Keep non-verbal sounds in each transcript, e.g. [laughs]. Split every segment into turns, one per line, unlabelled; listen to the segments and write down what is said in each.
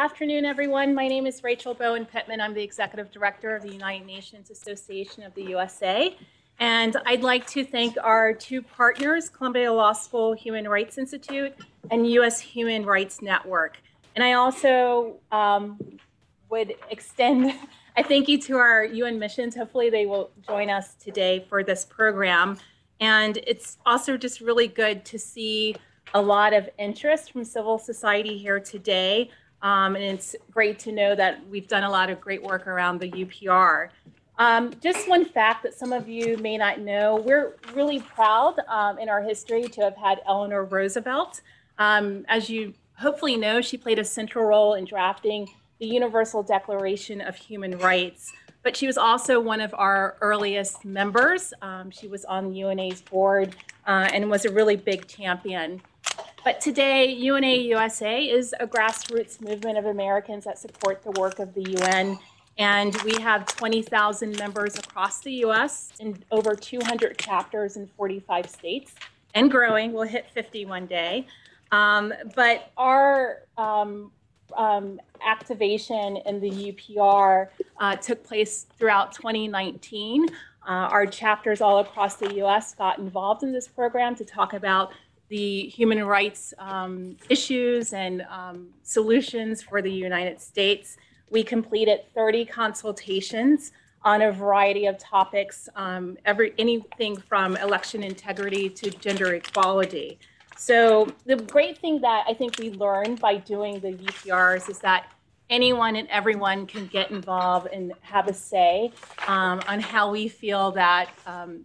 Afternoon, everyone. My name is Rachel Bowen Pittman. I'm the Executive Director of the United Nations Association of the USA. And I'd like to thank our two partners, Columbia Law School Human Rights Institute and U.S. Human Rights Network. And I also um, would extend [laughs] a thank you to our UN missions. Hopefully, they will join us today for this program. And it's also just really good to see a lot of interest from civil society here today. Um, and it's great to know that we've done a lot of great work around the UPR. Um, just one fact that some of you may not know, we're really proud um, in our history to have had Eleanor Roosevelt. Um, as you hopefully know, she played a central role in drafting the Universal Declaration of Human Rights, but she was also one of our earliest members. Um, she was on the UNA's board uh, and was a really big champion. But today, UNA USA is a grassroots movement of Americans that support the work of the UN. And we have 20,000 members across the US in over 200 chapters in 45 states and growing. We'll hit 50 one day. Um, but our um, um, activation in the UPR uh, took place throughout 2019. Uh, our chapters all across the US got involved in this program to talk about the human rights um, issues and um, solutions for the United States. We completed 30 consultations on a variety of topics, um, every, anything from election integrity to gender equality. So the great thing that I think we learned by doing the UPRs is that anyone and everyone can get involved and have a say um, on how we feel that um,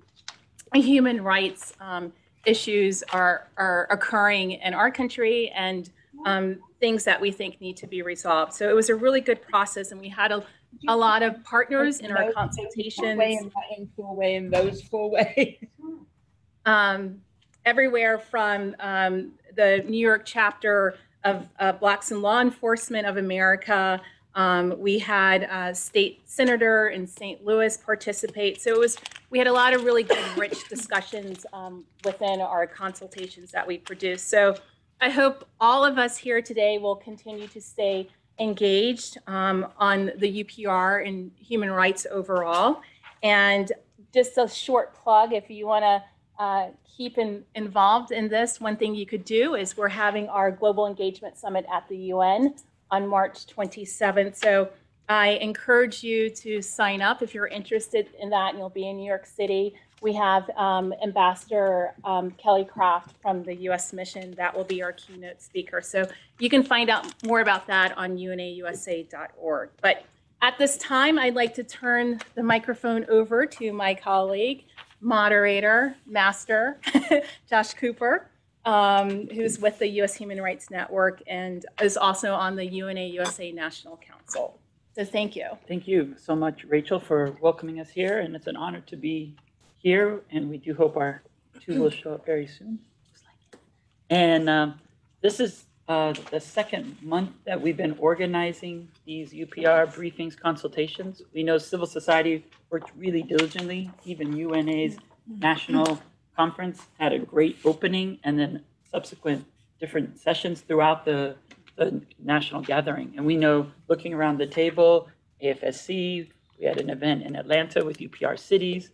human rights um, issues are, are occurring in our country and um, things that we think need to be resolved. So it was a really good process, and we had a, a lot of partners in our consultations.
In four way in those four ways.
Um, everywhere from um, the New York chapter of uh, Blacks in Law Enforcement of America. Um, we had a state senator in St. Louis participate. So it was we had a lot of really good, rich discussions um, within our consultations that we produced. So I hope all of us here today will continue to stay engaged um, on the UPR and human rights overall. And just a short plug, if you want to uh, keep in, involved in this, one thing you could do is we're having our Global Engagement Summit at the UN on March 27th. So I encourage you to sign up if you're interested in that and you'll be in New York City. We have um, Ambassador um, Kelly Craft from the U.S. Mission. That will be our keynote speaker. So you can find out more about that on unausa.org. But at this time, I'd like to turn the microphone over to my colleague, moderator, master, [laughs] Josh Cooper, um, who's with the U.S. Human Rights Network and is also on the UNA USA National Council. So thank you.
Thank you so much, Rachel, for welcoming us here, and it's an honor to be here, and we do hope our two will show up very soon. And um, this is uh, the second month that we've been organizing these UPR briefings, consultations. We know civil society worked really diligently. Even UNA's national conference had a great opening and then subsequent different sessions throughout the, the national gathering. And we know, looking around the table, AFSC, we had an event in Atlanta with UPR cities,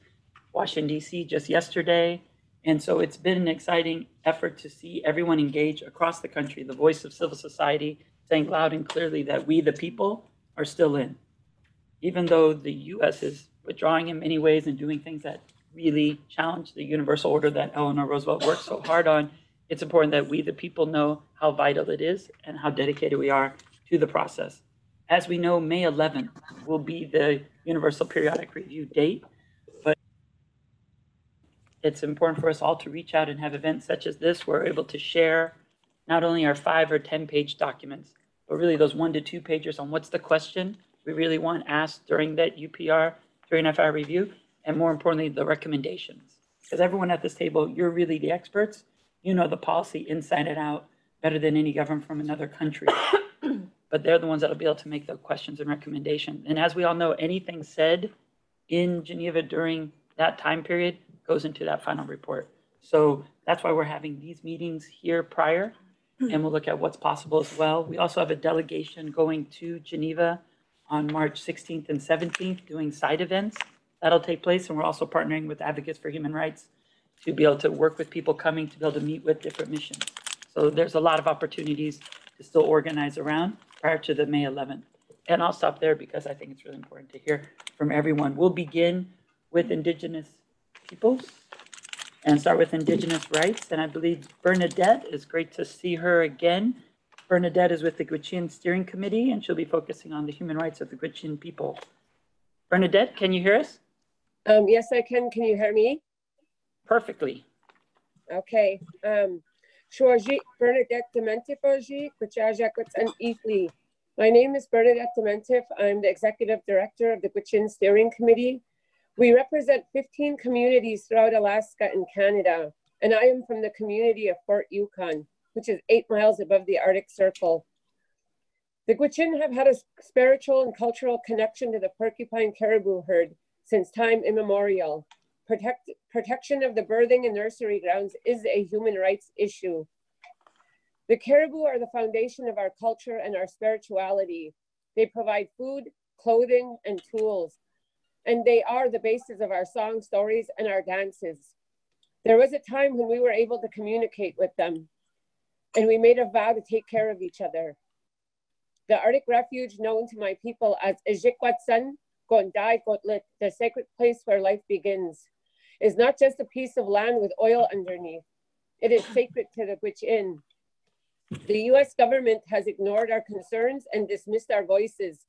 Washington, D.C. just yesterday. And so it's been an exciting effort to see everyone engage across the country, the voice of civil society saying loud and clearly that we, the people, are still in. Even though the U.S. is withdrawing in many ways and doing things that really challenge the universal order that Eleanor Roosevelt worked so hard on, it's important that we, the people, know how vital it is and how dedicated we are to the process. As we know, May 11th will be the Universal Periodic Review date, but it's important for us all to reach out and have events such as this. Where we're able to share not only our five or 10 page documents, but really those one to two pages on what's the question we really want asked during that UPR, during FI review, and more importantly, the recommendations. Because everyone at this table, you're really the experts. You know the policy inside and out better than any government from another country. [coughs] but they're the ones that'll be able to make the questions and recommendations. And as we all know, anything said in Geneva during that time period goes into that final report. So that's why we're having these meetings here prior. and we'll look at what's possible as well. We also have a delegation going to Geneva on March 16th and 17th, doing side events. That'll take place, and we're also partnering with Advocates for Human Rights to be able to work with people coming to be able to meet with different missions. So there's a lot of opportunities to still organize around prior to the May 11th. And I'll stop there because I think it's really important to hear from everyone. We'll begin with Indigenous peoples and start with Indigenous rights. And I believe Bernadette, is great to see her again. Bernadette is with the Gwich'in Steering Committee, and she'll be focusing on the human rights of the Gwich'in people. Bernadette, can you hear us?
Um, yes, I can. Can you hear me?
Perfectly.
Okay. Um, Shoji Bernadette Kuchajakwits and Ifli. My name is Bernadette Demientieff. I'm the Executive Director of the Gwich'in Steering Committee. We represent 15 communities throughout Alaska and Canada, and I am from the community of Fort Yukon, which is eight miles above the Arctic Circle. The Gwich'in have had a spiritual and cultural connection to the porcupine caribou herd since time immemorial. Protect, protection of the birthing and nursery grounds is a human rights issue. The caribou are the foundation of our culture and our spirituality. They provide food, clothing, and tools, and they are the basis of our song stories and our dances. There was a time when we were able to communicate with them, and we made a vow to take care of each other. The Arctic refuge, known to my people as Ejikwatsan, Gondai Gotlit, the sacred place where life begins, is not just a piece of land with oil underneath. It is sacred to the Gwich'in. The US government has ignored our concerns and dismissed our voices.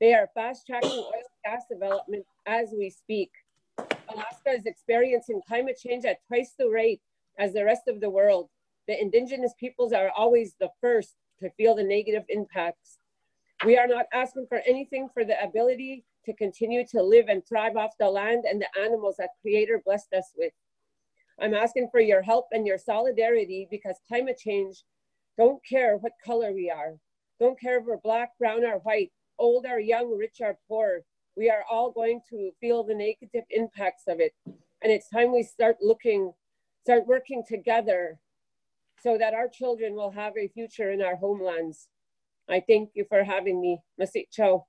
They are fast tracking oil and gas development as we speak. Alaska is experiencing climate change at twice the rate as the rest of the world. The indigenous peoples are always the first to feel the negative impacts. We are not asking for anything for the ability to continue to live and thrive off the land and the animals that Creator blessed us with. I'm asking for your help and your solidarity because climate change don't care what color we are. Don't care if we're black, brown, or white, old or young, rich or poor. We are all going to feel the negative impacts of it. And it's time we start looking, start working together so that our children will have a future in our homelands. I thank you for having me. Masit Chow.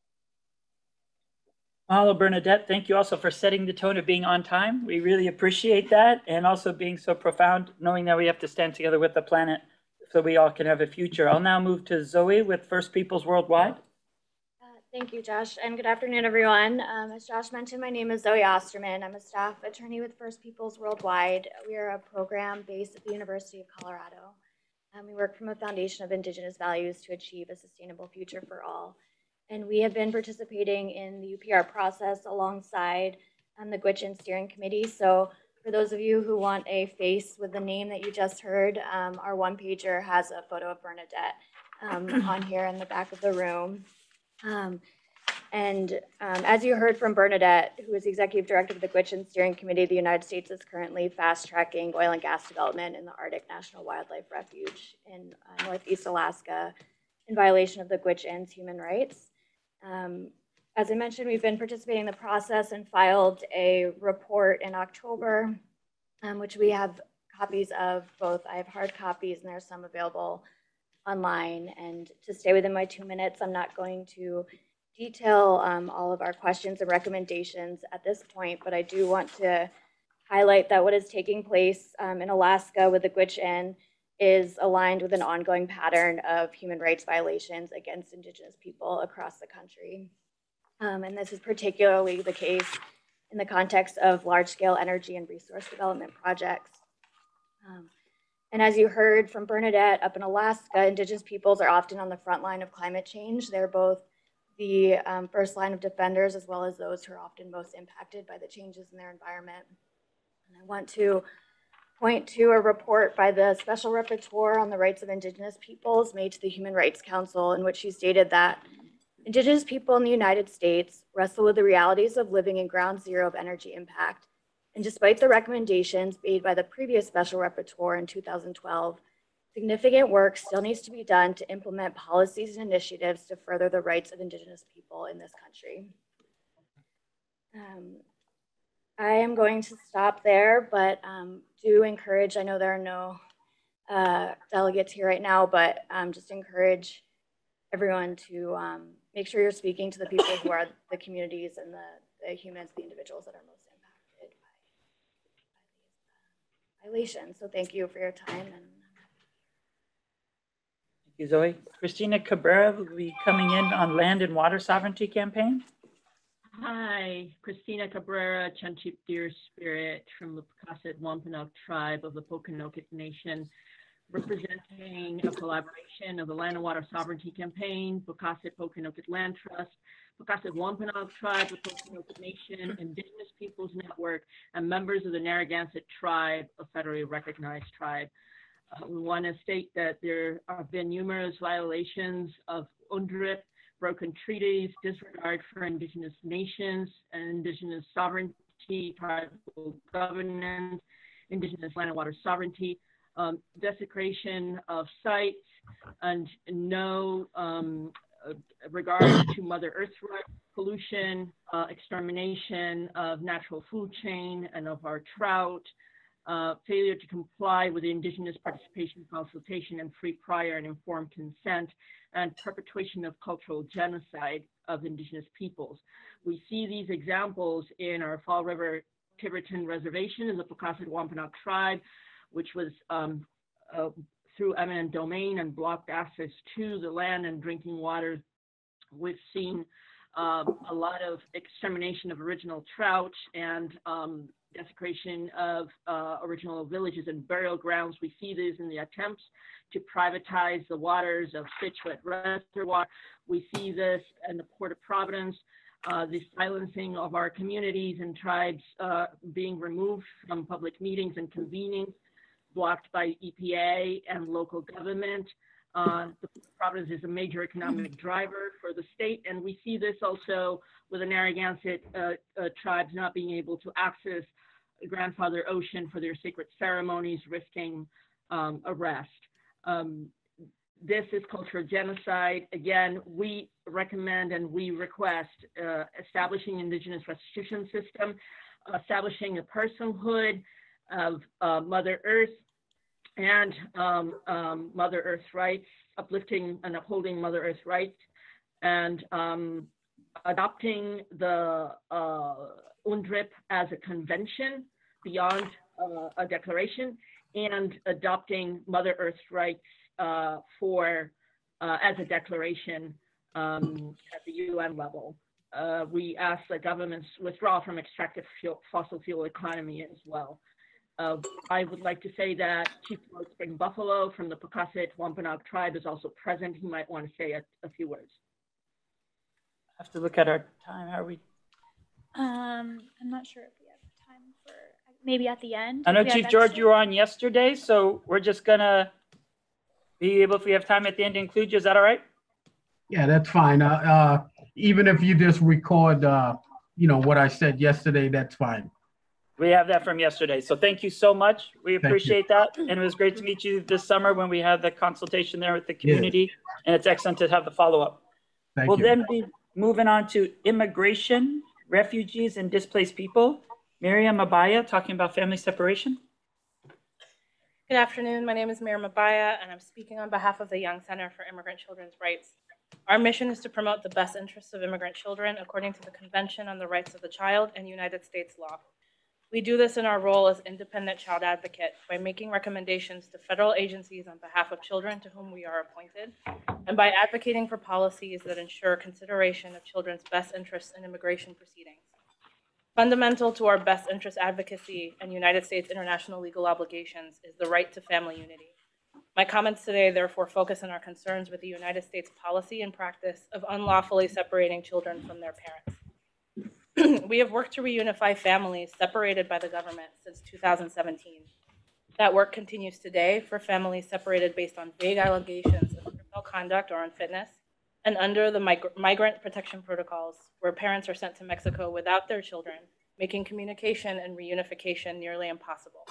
Mahalo, Bernadette. Thank you also for setting the tone of being on time. We really appreciate that and also being so profound, knowing that we have to stand together with the planet so we all can have a future. I'll now move to Zoe with First Peoples Worldwide.
Uh, Thank you, Josh, and good afternoon, everyone. Um, As Josh mentioned, my name is Zoe Osterman. I'm a staff attorney with First Peoples Worldwide. We are a program based at the University of Colorado. Um, We work from a foundation of Indigenous values to achieve a sustainable future for all. And we have been participating in the UPR process alongside um, the Gwich'in Steering Committee. So for those of you who want a face with the name that you just heard, um, our one pager has a photo of Bernadette um, [clears throat] on here in the back of the room. Um, And um, as you heard from Bernadette, who is the Executive Director of the Gwich'in Steering Committee, the United States is currently fast-tracking oil and gas development in the Arctic National Wildlife Refuge in uh, Northeast Alaska in violation of the Gwich'in's human rights. Um, As I mentioned, we've been participating in the process and filed a report in October, um, which we have copies of both. I have hard copies and there's some available online. And to stay within my two minutes, I'm not going to detail um, all of our questions and recommendations at this point, but I do want to highlight that what is taking place um, in Alaska with the Gwich'in is aligned with an ongoing pattern of human rights violations against Indigenous people across the country. Um, and this is particularly the case in the context of large-scale energy and resource development projects. Um, and as you heard from Bernadette, up in Alaska, Indigenous peoples are often on the front line of climate change. They're both the um, first line of defenders as well as those who are often most impacted by the changes in their environment. And I want to point to a report by the Special Rapporteur on the Rights of Indigenous Peoples made to the Human Rights Council, in which she stated that Indigenous people in the United States wrestle with the realities of living in ground zero of energy impact. And despite the recommendations made by the previous Special Rapporteur in 2012, significant work still needs to be done to implement policies and initiatives to further the rights of Indigenous people in this country. Um, I am going to stop there, but um, do encourage, I know there are no uh, delegates here right now, but um, just encourage everyone to um, make sure you're speaking to the people who are the communities and the, the humans, the individuals that are most impacted by, uh, violations. So thank you for your time and
Thank you, Zoe. Christina Cabrera will be coming in on land and water sovereignty campaign.
Hi, Christina Cabrera, Chanchip Deer Spirit from the Pocasset Wampanoag Tribe of the Pokanoket Nation, representing a collaboration of the Land and Water Sovereignty Campaign, Pocasset Pokanoket Land Trust, Pocasset Wampanoag Tribe, the Pokanoket Nation, Indigenous Peoples Network, and members of the Narragansett Tribe, a federally recognized tribe. Uh, we want to state that there have been numerous violations of UNDRIP, broken treaties, disregard for indigenous nations and indigenous sovereignty, tribal governance, indigenous land and water sovereignty, um, desecration of sites, and no um, regard to Mother Earth rights, pollution, uh, extermination of natural food chain and of our trout, uh, failure to comply with the indigenous participation consultation and free prior and informed consent, and perpetuation of cultural genocide of indigenous peoples. We see these examples in our Fall River Tiverton Reservation in the Pocasset Wampanoag tribe, which was um, uh, through eminent domain and blocked access to the land and drinking water. We've seen um, a lot of extermination of original trout and um, desecration of uh, original villages and burial grounds. We see this in the attempts to privatize the waters of Scituate Reservoir. We see this in the Port of Providence, uh, the silencing of our communities and tribes uh, being removed from public meetings and convenings, blocked by EPA and local government. Uh, the Providence is a major economic driver for the state, and we see this also with the Narragansett uh, uh, tribes not being able to access grandfather ocean for their sacred ceremonies, risking um, arrest. Um, this is cultural genocide. Again, we recommend and we request uh, establishing indigenous restitution system, establishing a personhood of uh, Mother Earth and um, um, Mother Earth rights, uplifting and upholding Mother Earth rights, and um, adopting the uh, UNDRIP as a convention beyond uh, a declaration, and adopting Mother Earth rights uh, for uh, as a declaration um, at the UN level. Uh, we ask that governments withdraw from extractive fuel, fossil fuel economy as well. Uh, I would like to say that Chief Lord Spring Buffalo from the Pocasset Wampanoag tribe is also present. He might want to say a, a few words.
I have to look at our time. How are we?
Um, I'm not sure if we have time for maybe at the end.
I know
if
Chief George, you were on yesterday, so we're just gonna be able, if we have time at the end, to include you. Is that all right?
Yeah, that's fine. Uh, uh, even if you just record, uh, you know, what I said yesterday, that's fine.
We have that from yesterday. So thank you so much. We appreciate that. And it was great to meet you this summer when we had the consultation there with the community. And it's excellent to have the follow-up.
Thank you.
We'll
you.
then be moving on to immigration, refugees, and displaced people. Miriam Abaya talking about family separation.
Good afternoon. My name is Miriam Abaya, and I'm speaking on behalf of the Young Center for Immigrant Children's Rights. Our mission is to promote the best interests of immigrant children according to the Convention on the Rights of the Child and United States law. We do this in our role as independent child advocate by making recommendations to federal agencies on behalf of children to whom we are appointed, and by advocating for policies that ensure consideration of children's best interests in immigration proceedings. Fundamental to our best interest advocacy and United States international legal obligations is the right to family unity. My comments today therefore focus on our concerns with the United States policy and practice of unlawfully separating children from their parents. [clears throat] we have worked to reunify families separated by the government since 2017. That work continues today for families separated based on vague allegations of criminal conduct or unfitness, and under the mig- migrant protection protocols, where parents are sent to Mexico without their children, making communication and reunification nearly impossible.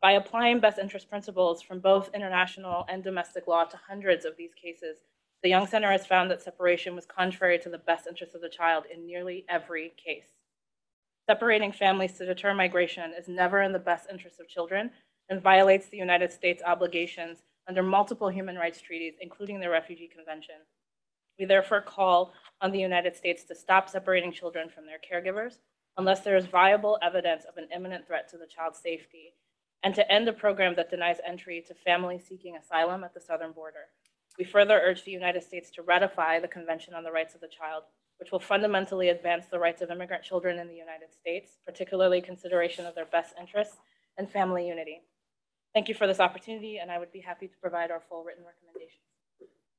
By applying best interest principles from both international and domestic law to hundreds of these cases, the Young Center has found that separation was contrary to the best interests of the child in nearly every case. Separating families to deter migration is never in the best interest of children and violates the United States obligations under multiple human rights treaties, including the Refugee Convention. We therefore call on the United States to stop separating children from their caregivers unless there is viable evidence of an imminent threat to the child's safety, and to end a program that denies entry to families seeking asylum at the southern border. We further urge the United States to ratify the Convention on the Rights of the Child, which will fundamentally advance the rights of immigrant children in the United States, particularly consideration of their best interests and family unity. Thank you for this opportunity, and I would be happy to provide our full written recommendations.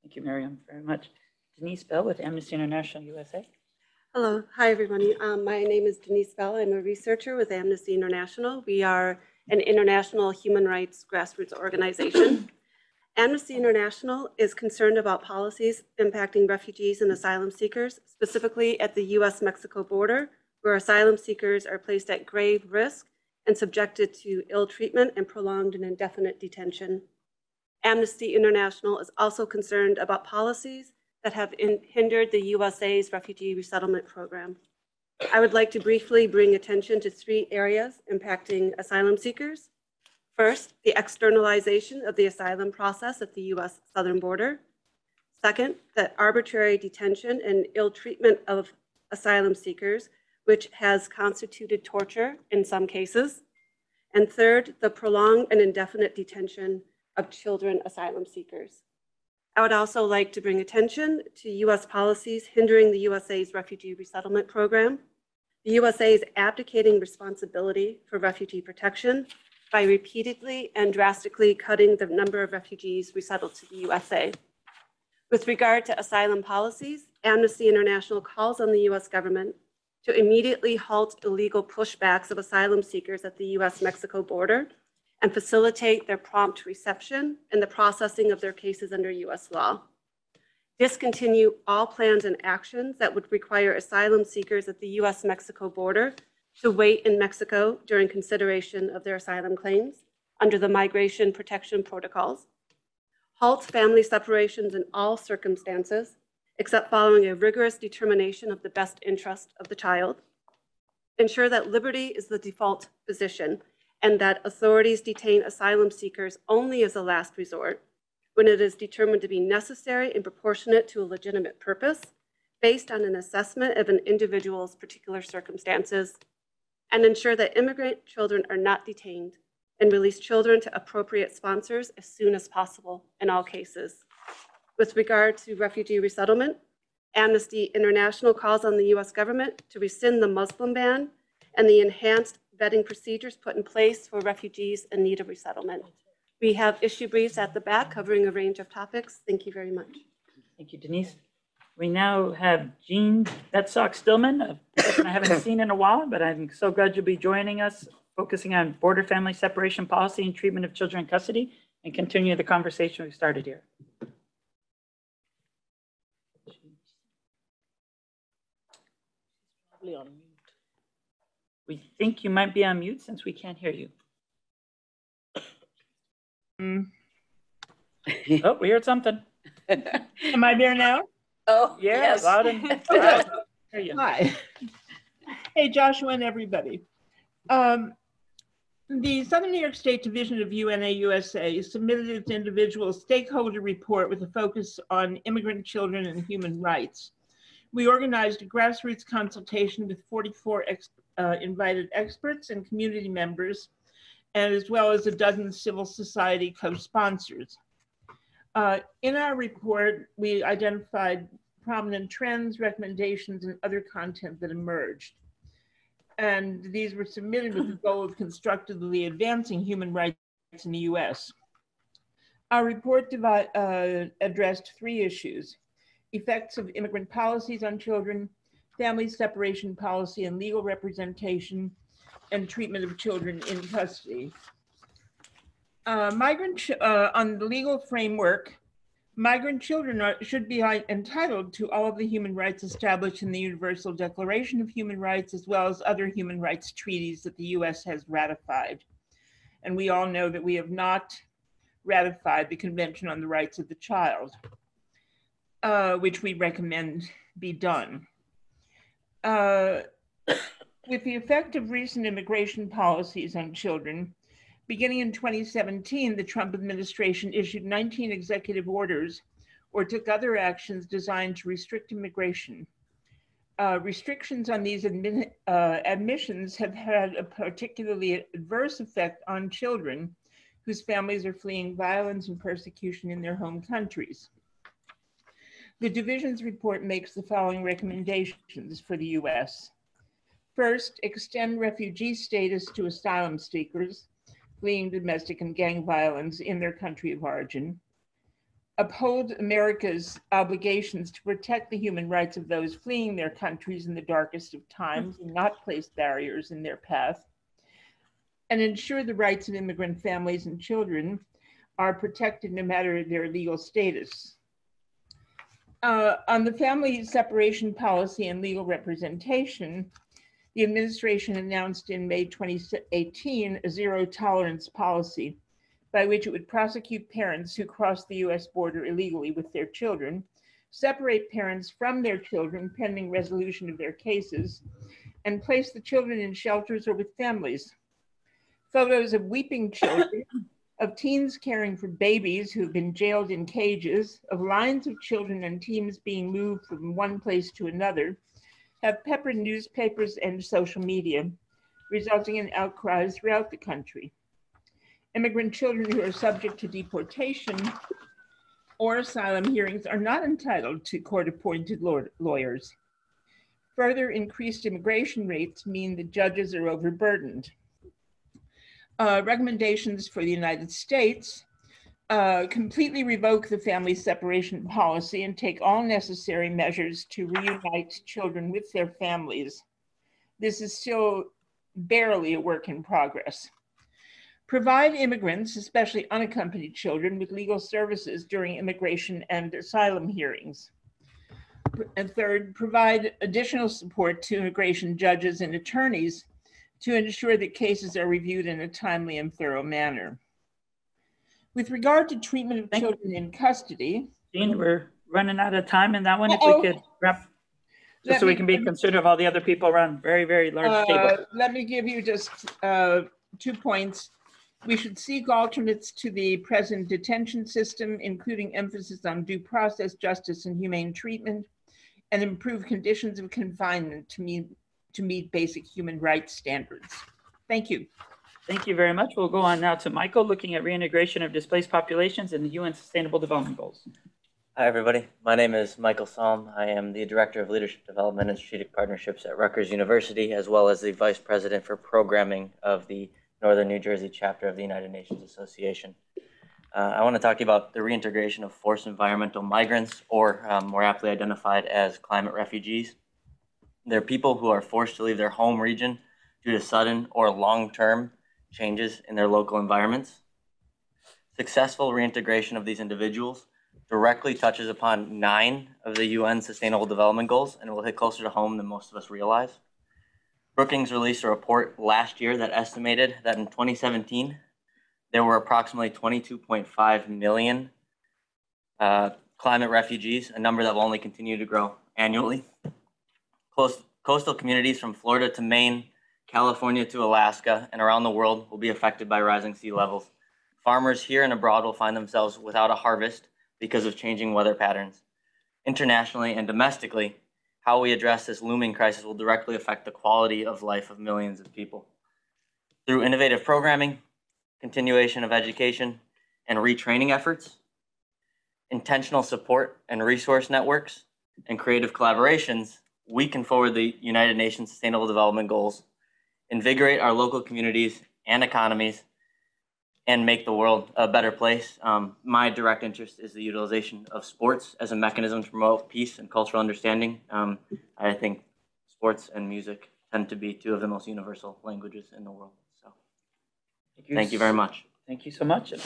Thank you, Miriam, very much. Denise Bell with Amnesty International USA.
Hello, hi everybody. Um, my name is Denise Bell. I'm a researcher with Amnesty International. We are an international human rights grassroots organization. Amnesty International is concerned about policies impacting refugees and asylum seekers, specifically at the US-Mexico border, where asylum seekers are placed at grave risk and subjected to ill treatment and prolonged and indefinite detention. Amnesty International is also concerned about policies that have in- hindered the USA's refugee resettlement program. I would like to briefly bring attention to three areas impacting asylum seekers. First, the externalization of the asylum process at the US southern border. Second, the arbitrary detention and ill treatment of asylum seekers, which has constituted torture in some cases. And third, the prolonged and indefinite detention of children asylum seekers. I would also like to bring attention to US policies hindering the USA's refugee resettlement program. The USA is abdicating responsibility for refugee protection by repeatedly and drastically cutting the number of refugees resettled to the USA. With regard to asylum policies, Amnesty International calls on the US government to immediately halt illegal pushbacks of asylum seekers at the US-Mexico border and facilitate their prompt reception and the processing of their cases under US law. Discontinue all plans and actions that would require asylum seekers at the US-Mexico border to wait in Mexico during consideration of their asylum claims under the migration protection protocols. Halt family separations in all circumstances, except following a rigorous determination of the best interest of the child. Ensure that liberty is the default position and that authorities detain asylum seekers only as a last resort when it is determined to be necessary and proportionate to a legitimate purpose based on an assessment of an individual's particular circumstances and ensure that immigrant children are not detained and release children to appropriate sponsors as soon as possible in all cases. With regard to refugee resettlement, Amnesty International calls on the US government to rescind the Muslim ban and the enhanced vetting procedures put in place for refugees in need of resettlement. We have issue briefs at the back covering a range of topics. Thank you very much.
Thank you, Denise. We now have Jean Betzock Stillman, a person I haven't [coughs] seen in a while, but I'm so glad you'll be joining us, focusing on border family separation policy and treatment of children in custody, and continue the conversation we started here.
Probably on mute.
We think you might be on mute since we can't hear you.
Mm. [coughs]
Oh, we heard something.
Am I there now?
Oh, yes. Loud and [laughs]
Okay.
loud. Hear you.
Hi. Hey, Joshua and everybody. Um, the Southern New York State Division of UNA USA submitted its individual stakeholder report with a focus on immigrant children and human rights. We organized a grassroots consultation with 44 ex, uh, invited experts and community members, and as well as a dozen civil society co-sponsors. Uh, in our report, we identified prominent trends, recommendations, and other content that emerged. And these were submitted with the goal of constructively advancing human rights in the US. Our report divi- uh, addressed three issues effects of immigrant policies on children, family separation policy and legal representation, and treatment of children in custody. Uh, migrant uh, on the legal framework, migrant children are, should be entitled to all of the human rights established in the Universal Declaration of Human Rights, as well as other human rights treaties that the US has ratified. And we all know that we have not ratified the Convention on the Rights of the Child, uh, which we recommend be done. Uh, [coughs] with the effect of recent immigration policies on children, Beginning in 2017, the Trump administration issued 19 executive orders or took other actions designed to restrict immigration. Uh, restrictions on these admin, uh, admissions have had a particularly adverse effect on children whose families are fleeing violence and persecution in their home countries. The division's report makes the following recommendations for the US. First, extend refugee status to asylum seekers fleeing domestic and gang violence in their country of origin. Uphold America's obligations to protect the human rights of those fleeing their countries in the darkest of times and not place barriers in their path. And ensure the rights of immigrant families and children are protected no matter their legal status. Uh, on the family separation policy and legal representation, the administration announced in May 2018 a zero tolerance policy by which it would prosecute parents who cross the US border illegally with their children, separate parents from their children pending resolution of their cases, and place the children in shelters or with families. Photos of weeping children, [coughs] of teens caring for babies who've been jailed in cages, of lines of children and teams being moved from one place to another, have peppered newspapers and social media, resulting in outcries throughout the country. Immigrant children who are subject to deportation or asylum hearings are not entitled to court appointed lawyers. Further increased immigration rates mean that judges are overburdened. Uh, recommendations for the United States uh, completely revoke the family separation policy and take all necessary measures to reunite children with their families. This is still barely a work in progress. Provide immigrants, especially unaccompanied children, with legal services during immigration and asylum hearings. And third, provide additional support to immigration judges and attorneys to ensure that cases are reviewed in a timely and thorough manner. With regard to treatment of children in custody.
Dean, we're running out of time in that one. If
Uh-oh.
we could wrap,
Let
just so we can be considerate of all the other people around very, very large
Uh,
table.
Let me give you just uh, two points. We should seek alternates to the present detention system, including emphasis on due process, justice, and humane treatment, and improve conditions of confinement to meet, to meet basic human rights standards. Thank you.
Thank you very much. We'll go on now to Michael, looking at reintegration of displaced populations in the UN Sustainable Development Goals.
Hi, everybody. My name is Michael Salm. I am the Director of Leadership Development and Strategic Partnerships at Rutgers University, as well as the Vice President for Programming of the Northern New Jersey chapter of the United Nations Association. Uh, I want to talk to you about the reintegration of forced environmental migrants, or um, more aptly identified as climate refugees. They're people who are forced to leave their home region due to sudden or long term changes in their local environments. Successful reintegration of these individuals directly touches upon nine of the UN Sustainable Development Goals and will hit closer to home than most of us realize. Brookings released a report last year that estimated that in 2017, there were approximately 22.5 million uh, climate refugees, a number that will only continue to grow annually. Coast, coastal communities from Florida to Maine, California to Alaska, and around the world will be affected by rising sea levels. Farmers here and abroad will find themselves without a harvest because of changing weather patterns. Internationally and domestically, how we address this looming crisis will directly affect the quality of life of millions of people. Through innovative programming, continuation of education, and retraining efforts, intentional support and resource networks, and creative collaborations, we can forward the United Nations Sustainable Development Goals, invigorate our local communities and economies, and make the world a better place. Um, my direct interest is the utilization of sports as a mechanism to promote peace and cultural understanding. Um, I think sports and music tend to be two of the most universal languages in the world. So, thank you very much.
Thank you so much. And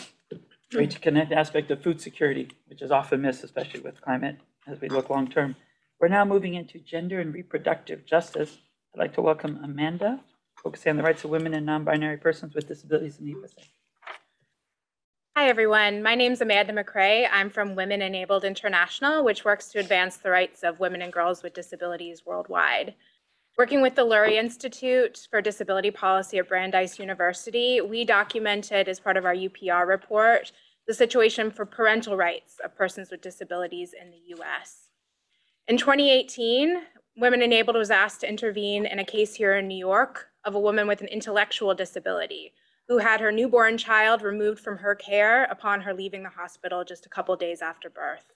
Great to connect the aspect of food security, which is often missed, especially with climate, as we look long-term. We're now moving into gender and reproductive justice. I'd like to welcome Amanda, focusing on the rights of women and non-binary persons with disabilities in the USA.
Hi, everyone. My name is Amanda McRae. I'm from Women Enabled International, which works to advance the rights of women and girls with disabilities worldwide. Working with the Lurie Institute for Disability Policy at Brandeis University, we documented as part of our UPR report the situation for parental rights of persons with disabilities in the US. In 2018, Women Enabled was asked to intervene in a case here in New York of a woman with an intellectual disability who had her newborn child removed from her care upon her leaving the hospital just a couple days after birth.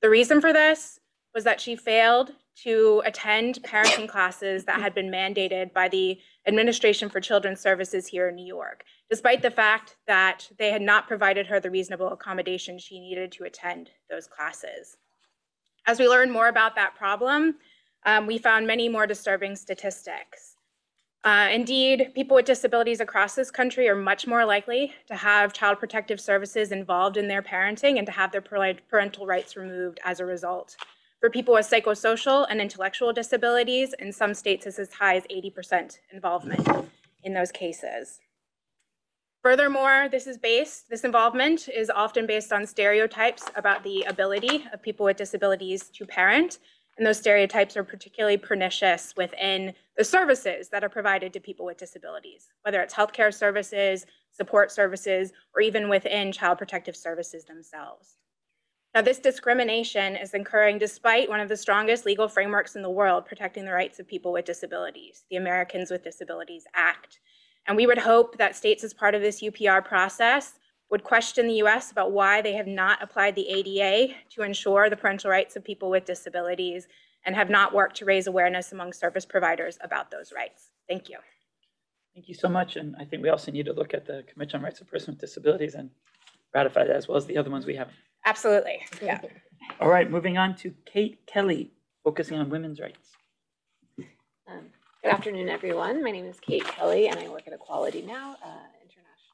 The reason for this was that she failed to attend parenting classes that had been mandated by the Administration for Children's Services here in New York, despite the fact that they had not provided her the reasonable accommodation she needed to attend those classes. As we learned more about that problem, um, we found many more disturbing statistics. Uh, indeed, people with disabilities across this country are much more likely to have child protective services involved in their parenting and to have their parental rights removed as a result. For people with psychosocial and intellectual disabilities, in some states, it's as high as 80% involvement in those cases. Furthermore, this is based, this involvement is often based on stereotypes about the ability of people with disabilities to parent, and those stereotypes are particularly pernicious within the services that are provided to people with disabilities, whether it's healthcare services, support services, or even within child protective services themselves. Now, this discrimination is occurring despite one of the strongest legal frameworks in the world protecting the rights of people with disabilities, the Americans with Disabilities Act. And we would hope that states, as part of this UPR process, would question the US about why they have not applied the ADA to ensure the parental rights of people with disabilities and have not worked to raise awareness among service providers about those rights. Thank you.
Thank you so much. And I think we also need to look at the Convention on Rights of Persons with Disabilities and ratify that as well as the other ones we haven't.
Absolutely. Yeah.
All right, moving on to Kate Kelly, focusing on women's rights.
Um, good afternoon, everyone. My name is Kate Kelly, and I work at Equality Now, uh,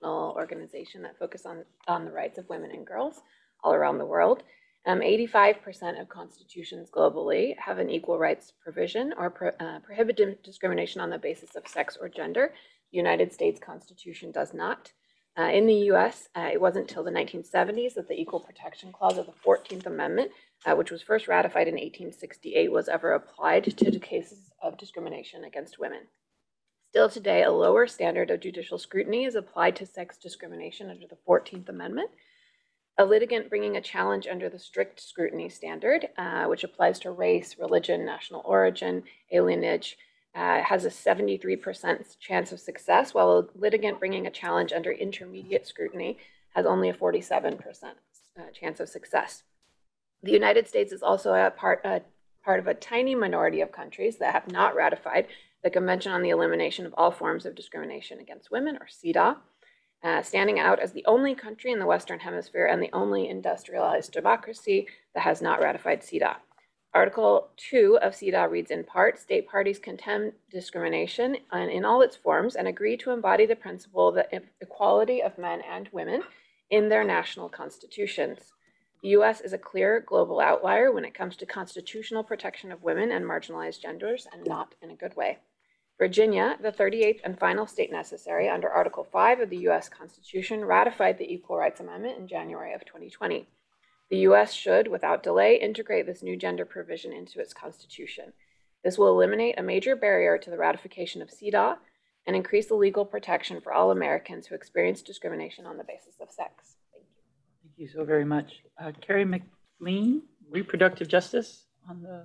organization that focuses on, on the rights of women and girls all around the world. Um, 85% of constitutions globally have an equal rights provision or pro, uh, prohibit discrimination on the basis of sex or gender. The United States Constitution does not. Uh, in the US, uh, it wasn't until the 1970s that the Equal Protection Clause of the 14th Amendment, uh, which was first ratified in 1868, was ever applied to cases of discrimination against women. Still today, a lower standard of judicial scrutiny is applied to sex discrimination under the 14th Amendment. A litigant bringing a challenge under the strict scrutiny standard, uh, which applies to race, religion, national origin, alienage, uh, has a 73% chance of success, while a litigant bringing a challenge under intermediate scrutiny has only a 47% uh, chance of success. The United States is also a part, a part of a tiny minority of countries that have not ratified the Convention on the Elimination of All Forms of Discrimination Against Women, or CEDAW, uh, standing out as the only country in the Western Hemisphere and the only industrialized democracy that has not ratified CEDAW. Article 2 of CEDAW reads in part, state parties condemn discrimination in all its forms and agree to embody the principle of equality of men and women in their national constitutions. The U.S. is a clear global outlier when it comes to constitutional protection of women and marginalized genders, and not in a good way. Virginia, the 38th and final state necessary under Article 5 of the U.S. Constitution, ratified the Equal Rights Amendment in January of 2020. The U.S. should, without delay, integrate this new gender provision into its Constitution. This will eliminate a major barrier to the ratification of CEDAW and increase the legal protection for all Americans who experience discrimination on the basis of sex. Thank you.
Thank you so very much. Uh, Carrie McLean, reproductive justice on the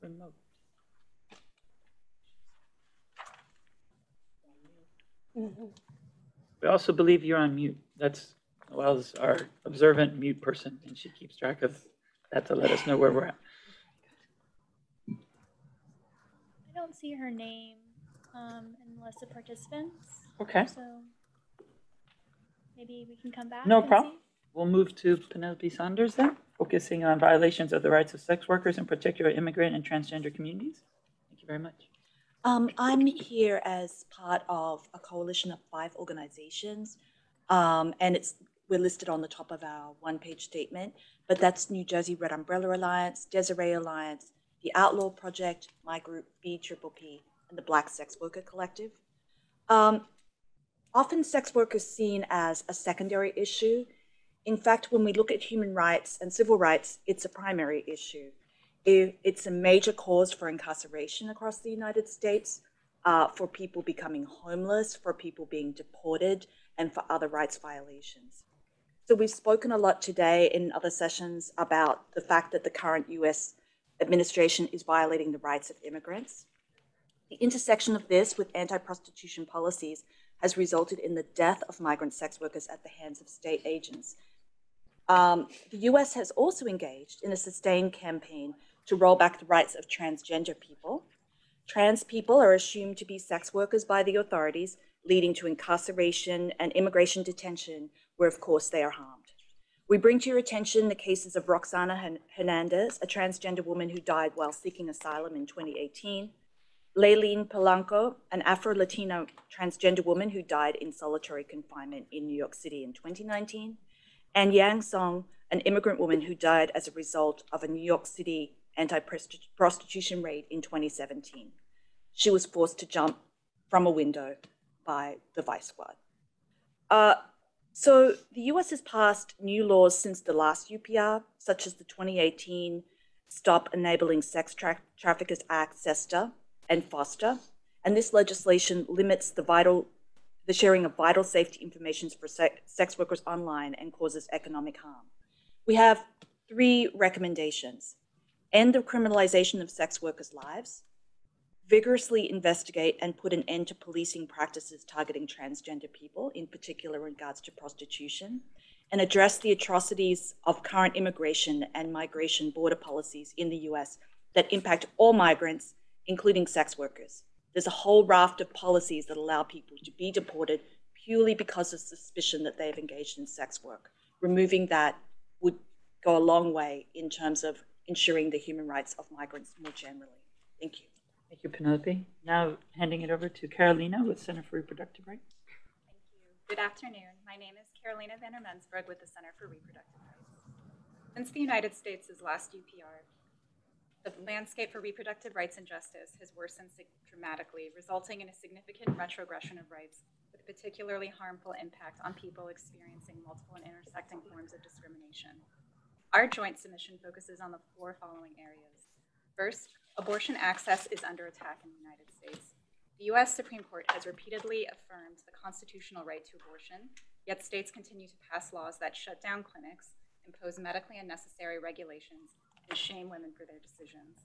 remote. We also believe you're on mute. That's Wells, our observant mute person, and she keeps track of that to let us know where we're at.
I don't see her name um, in the list of participants.
Okay.
So maybe we can come back.
No problem.
see.
We'll move to Penelope Saunders then, focusing on violations of the rights of sex workers, in particular immigrant and transgender communities. Thank you very much.
Um, I'm here as part of a coalition of five organizations, um, and it's we're listed on the top of our one-page statement. But that's New Jersey Red Umbrella Alliance, Desiree Alliance, the Outlaw Project, my group B Triple P, and the Black Sex Worker Collective. Um, often, sex work is seen as a secondary issue. In fact, when we look at human rights and civil rights, it's a primary issue. It, it's a major cause for incarceration across the United States, uh, for people becoming homeless, for people being deported, and for other rights violations. So we've spoken a lot today in other sessions about the fact that the current US administration is violating the rights of immigrants. The intersection of this with anti-prostitution policies has resulted in the death of migrant sex workers at the hands of state agents. Um, the US has also engaged in a sustained campaign to roll back the rights of transgender people. Trans people are assumed to be sex workers by the authorities, leading to incarceration and immigration detention, where of course they are harmed. We bring to your attention the cases of Roxana Hernandez, a transgender woman who died while seeking asylum in 2018, Layleen Polanco, an Afro Latino transgender woman who died in solitary confinement in New York City in 2019, and Yang Song, an immigrant woman who died as a result of a New York City anti-prostitution raid in 2017. She was forced to jump from a window by the vice squad. Uh, so the US has passed new laws since the last UPR, such as the 2018 Stop Enabling Sex Tra Traffickers Act, SESTA, and FOSTA. And this legislation limits the vital the sharing of vital safety information for se sex workers online and causes economic harm. We have three recommendations. End the criminalization of sex workers' lives, vigorously investigate and put an end to policing practices targeting transgender people, in particular in regards to prostitution, and address the atrocities of current immigration and migration border policies in the US that impact all migrants, including sex workers. There's a whole raft of policies that allow people to be deported purely because of suspicion that they've engaged in sex work. Removing that would go a long way in terms of ensuring the human rights of migrants more generally. Thank you.
Thank you, Penelope. Now handing it over to Carolina with Center for Reproductive Rights. Thank you.
Good afternoon. My name is Carolina Vander Mensburg with the Center for Reproductive Rights. Since the United States' last UPR, the landscape for reproductive rights and justice has worsened dramatically, resulting in a significant retrogression of rights with a particularly harmful impact on people experiencing multiple and intersecting forms of discrimination. Our joint submission focuses on the four following areas. First, abortion access is under attack in the United States. The US Supreme Court has repeatedly affirmed the constitutional right to abortion, yet states continue to pass laws that shut down clinics, impose medically unnecessary regulations, and shame women for their decisions.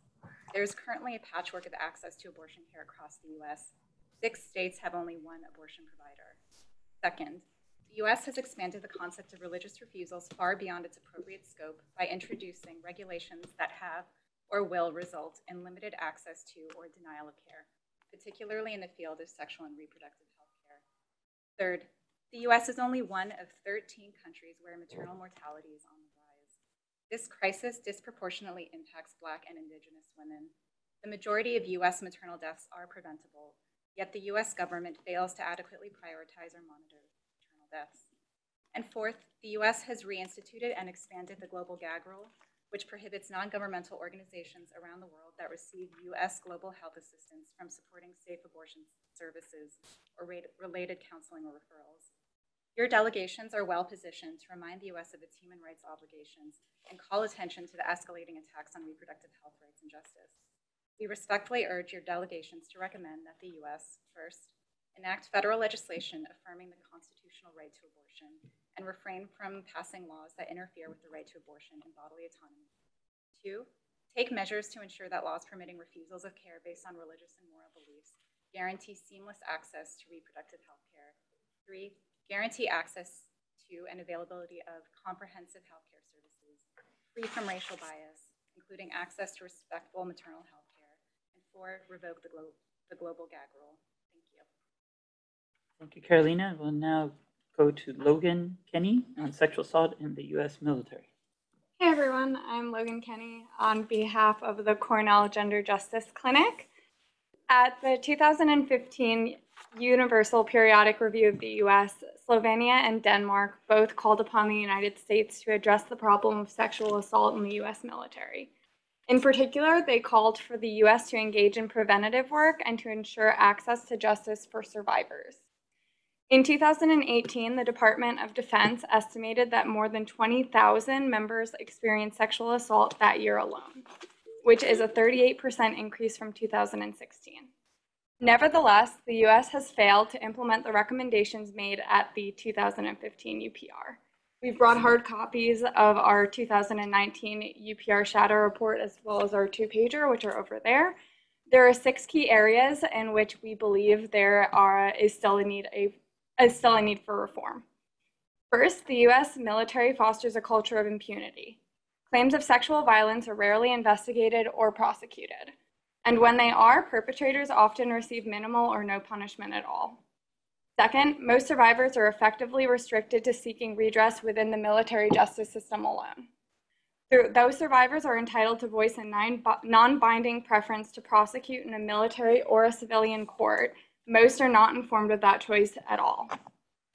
There is currently a patchwork of access to abortion care across the US. Six states have only one abortion provider. Second, the US has expanded the concept of religious refusals far beyond its appropriate scope by introducing regulations that have or will result in limited access to or denial of care, particularly in the field of sexual and reproductive health care. Third, the US is only one of 13 countries where maternal mortality is on the rise. This crisis disproportionately impacts Black and Indigenous women. The majority of US maternal deaths are preventable, yet the US government fails to adequately prioritize or monitor deaths. And fourth, the US has reinstituted and expanded the global gag rule, which prohibits non-governmental organizations around the world that receive U.S. global health assistance from supporting safe abortion services or related counseling or referrals. Your delegations are well positioned to remind the U.S. of its human rights obligations and call attention to the escalating attacks on reproductive health rights and justice. We respectfully urge your delegations to recommend that the U.S. first enact federal legislation affirming the constitutional right to abortion and refrain from passing laws that interfere with the right to abortion and bodily autonomy. Two, take measures to ensure that laws permitting refusals of care based on religious and moral beliefs guarantee seamless access to reproductive health care. Three, guarantee access to and availability of comprehensive health care services free from racial bias, including access to respectful maternal health care. And four, revoke the, glo the global gag rule.
Thank you. Carolina. We'll now go to Logan Kenny on sexual assault in the U.S. military.
Hey everyone, I'm Logan Kenny on behalf of the Cornell Gender Justice Clinic. At the 2015 Universal Periodic Review of the US, Slovenia and Denmark both called upon the United States to address the problem of sexual assault in the US military. In particular, they called for the US to engage in preventative work and to ensure access to justice for survivors. In 2018, the Department of Defense estimated that more than 20,000 members experienced sexual assault that year alone. which is a 38% increase from 2016. Nevertheless, the US has failed to implement the recommendations made at the 2015 UPR. We've brought hard copies of our 2019 UPR shadow report as well as our two pager, which are over there. There are six key areas in which we believe there are, is still a need a, is still a need for reform. First, the US military fosters a culture of impunity. Claims of sexual violence are rarely investigated or prosecuted. And when they are, perpetrators often receive minimal or no punishment at all. Second, most survivors are effectively restricted to seeking redress within the military justice system alone. Those survivors are entitled to voice a non binding preference to prosecute in a military or a civilian court. Most are not informed of that choice at all.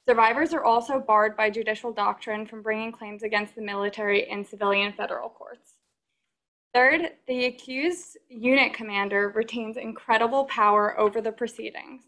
Survivors are also barred by judicial doctrine from bringing claims against the military in civilian federal courts. Third, the accused unit commander retains incredible power over the proceedings.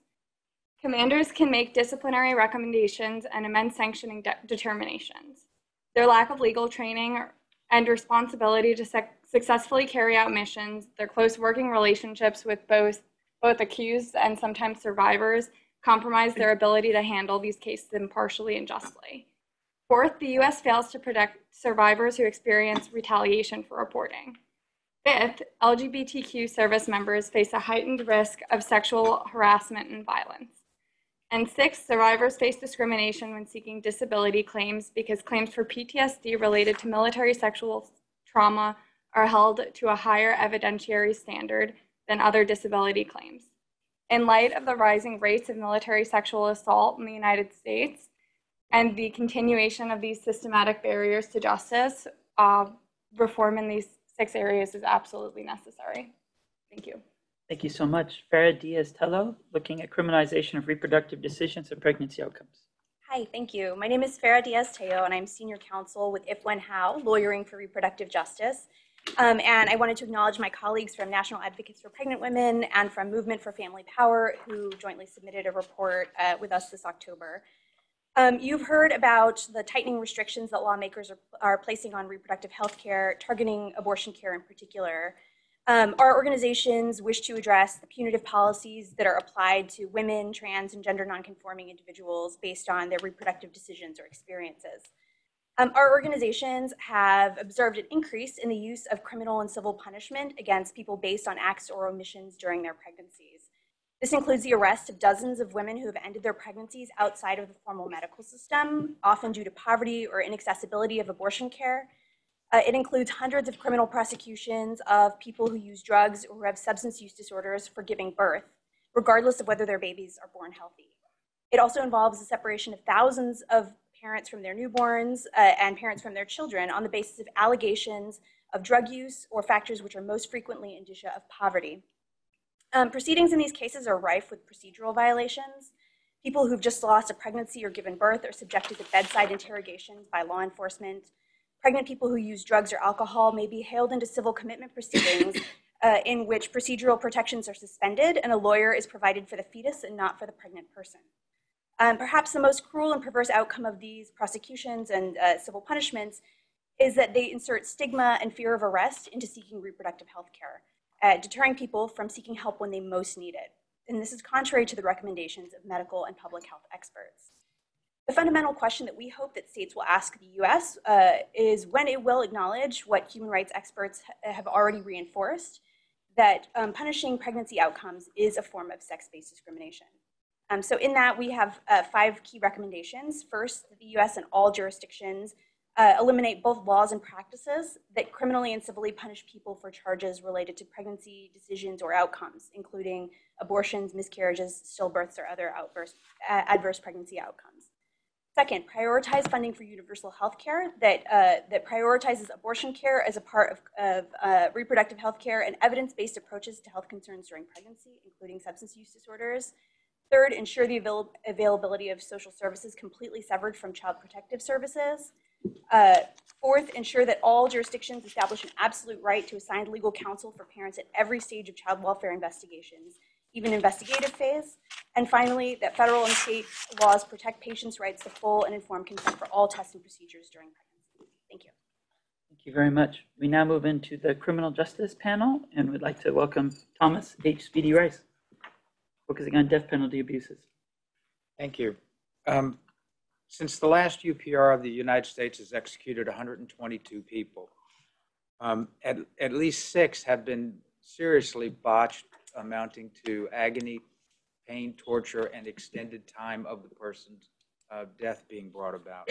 Commanders can make disciplinary recommendations and amend sanctioning de determinations. Their lack of legal training and responsibility to successfully carry out missions, their close working relationships with both, both accused and sometimes survivors compromise their ability to handle these cases impartially and justly. Fourth, the US fails to protect survivors who experience retaliation for reporting. Fifth, LGBTQ service members face a heightened risk of sexual harassment and violence. And sixth, survivors face discrimination when seeking disability claims because claims for PTSD related to military sexual trauma are held to a higher evidentiary standard than other disability claims. In light of the rising rates of military sexual assault in the United States and the continuation of these systematic barriers to justice, uh, reform in these six areas is absolutely necessary. Thank you.
Thank you so much. Farah Diaz-Tello, looking at criminalization of reproductive decisions and pregnancy outcomes.
Hi, thank you. My name is Farah Diaz-Tello, and I'm senior counsel with If When How, Lawyering for Reproductive Justice. Um, and I wanted to acknowledge my colleagues from National Advocates for Pregnant Women and from Movement for Family Power, who jointly submitted a report uh, with us this October. Um, you've heard about the tightening restrictions that lawmakers are, are placing on reproductive health care, targeting abortion care in particular. Um, our organizations wish to address the punitive policies that are applied to women, trans, and gender nonconforming individuals based on their reproductive decisions or experiences. Um, our organizations have observed an increase in the use of criminal and civil punishment against people based on acts or omissions during their pregnancies. This includes the arrest of dozens of women who have ended their pregnancies outside of the formal medical system, often due to poverty or inaccessibility of abortion care, uh, it includes hundreds of criminal prosecutions of people who use drugs or have substance use disorders for giving birth, regardless of whether their babies are born healthy. It also involves the separation of thousands of parents from their newborns uh, and parents from their children on the basis of allegations of drug use or factors which are most frequently indicia of poverty. Um, proceedings in these cases are rife with procedural violations. People who've just lost a pregnancy or given birth are subjected to bedside interrogations by law enforcement. Pregnant people who use drugs or alcohol may be hailed into civil commitment proceedings [coughs] uh, in which procedural protections are suspended and a lawyer is provided for the fetus and not for the pregnant person. Um, perhaps the most cruel and perverse outcome of these prosecutions and uh, civil punishments is that they insert stigma and fear of arrest into seeking reproductive health care, uh, deterring people from seeking help when they most need it. And this is contrary to the recommendations of medical and public health experts. The fundamental question that we hope that states will ask the US uh, is when it will acknowledge what human rights experts ha have already reinforced that um, punishing pregnancy outcomes is a form of sex based discrimination. Um, so, in that, we have uh, five key recommendations. First, the US and all jurisdictions uh, eliminate both laws and practices that criminally and civilly punish people for charges related to pregnancy decisions or outcomes, including abortions, miscarriages, stillbirths, or other adverse, uh, adverse pregnancy outcomes. Second, prioritize funding for universal health care that, uh, that prioritizes abortion care as a part of, of uh, reproductive health care and evidence-based approaches to health concerns during pregnancy, including substance use disorders. Third, ensure the avail availability of social services completely severed from child protective services. Uh, fourth, ensure that all jurisdictions establish an absolute right to assigned legal counsel for parents at every stage of child welfare investigations even investigative phase. And finally, that federal and state laws protect patients' rights to full and informed consent for all testing procedures during pregnancy. Thank you.
Thank you very much. We now move into the criminal justice panel and we'd like to welcome Thomas H. Speedy Rice, focusing on death penalty abuses.
Thank you. Um, Since the last UPR, the United States has executed 122 people. Um, At, at least six have been seriously botched, amounting to agony, pain, torture, and extended time of the person's uh, death being brought about.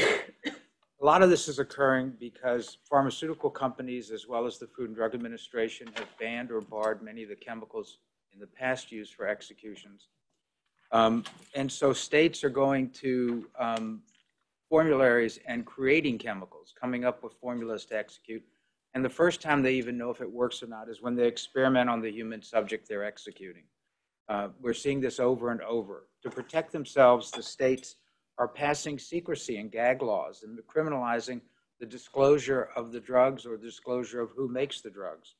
A lot of this is occurring because pharmaceutical companies, as well as the Food and Drug Administration, have banned or barred many of the chemicals in the past used for executions. Um, And so states are going to um, formularies and creating chemicals, coming up with formulas to execute. And the first time they even know if it works or not is when they experiment on the human subject they're executing. Uh, We're seeing this over and over. To protect themselves, the states are passing secrecy and gag laws and criminalizing the disclosure of the drugs or the disclosure of who makes the drugs.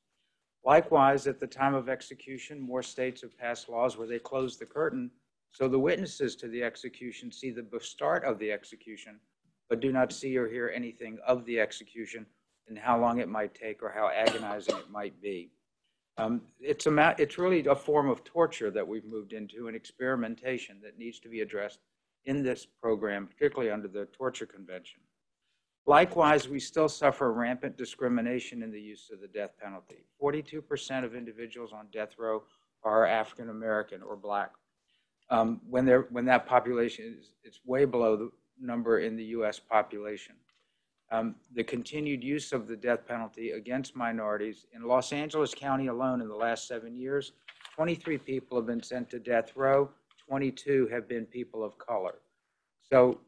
Likewise, at the time of execution, more states have passed laws where they close the curtain so the witnesses to the execution see the start of the execution, but do not see or hear anything of the execution and how long it might take or how agonizing it might be. Um, it's, a it's really a form of torture that we've moved into, an experimentation that needs to be addressed in this program, particularly under the Torture Convention. Likewise, we still suffer rampant discrimination in the use of the death penalty. 42% of individuals on death row are African American or Black. Um, when, when that population is it's way below the number in the US population. Um, the continued use of the death penalty against minorities in Los Angeles County alone in the last seven years, 23 people have been sent to death row, 22 have been people of color. So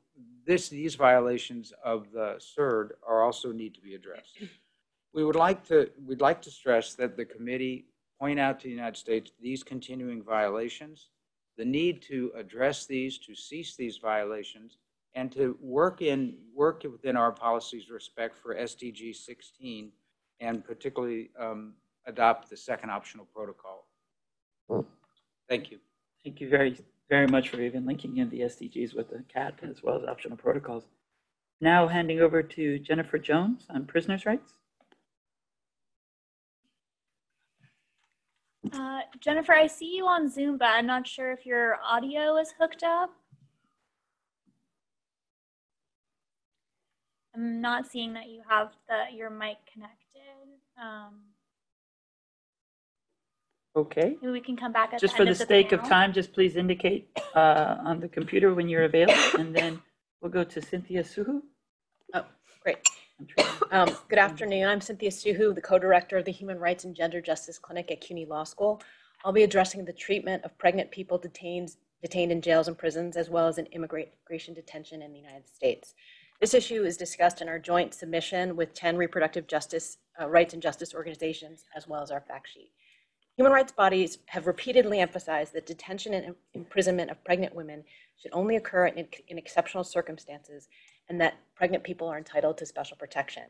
this, these violations of the CERD are also need to be addressed. [clears throat] We would like to, we'd like to stress that the committee point out to the United States these continuing violations, the need to address these, to cease these violations, and to work in, work within our policies respect for SDG 16, and particularly um, adopt the second optional protocol. Thank you.
Thank you very, very much for even linking in the SDGs with the CAT as well as optional protocols. Now handing over to Jennifer Jones on prisoners' rights.
Uh, Jennifer, I see you on Zoom, but I'm not sure if your audio is hooked up. I'm not seeing that you have the your mic connected. Um,
Okay.
maybe we can come back at
Just
the
for
end
the
of the
sake of
panel.
time, just please indicate uh, on the computer when you're available, and then we'll go to Cynthia Soohoo.
Oh, great. Um, Good afternoon. I'm Cynthia Soohoo, the co-director of the Human Rights and Gender Justice Clinic at CUNY Law School. I'll be addressing the treatment of pregnant people detained, detained in jails and prisons, as well as in immigration detention in the United States. This issue is discussed in our joint submission with 10 reproductive justice, uh, rights and justice organizations, as well as our fact sheet. Human rights bodies have repeatedly emphasized that detention and imprisonment of pregnant women should only occur in, in exceptional circumstances and that pregnant people are entitled to special protection.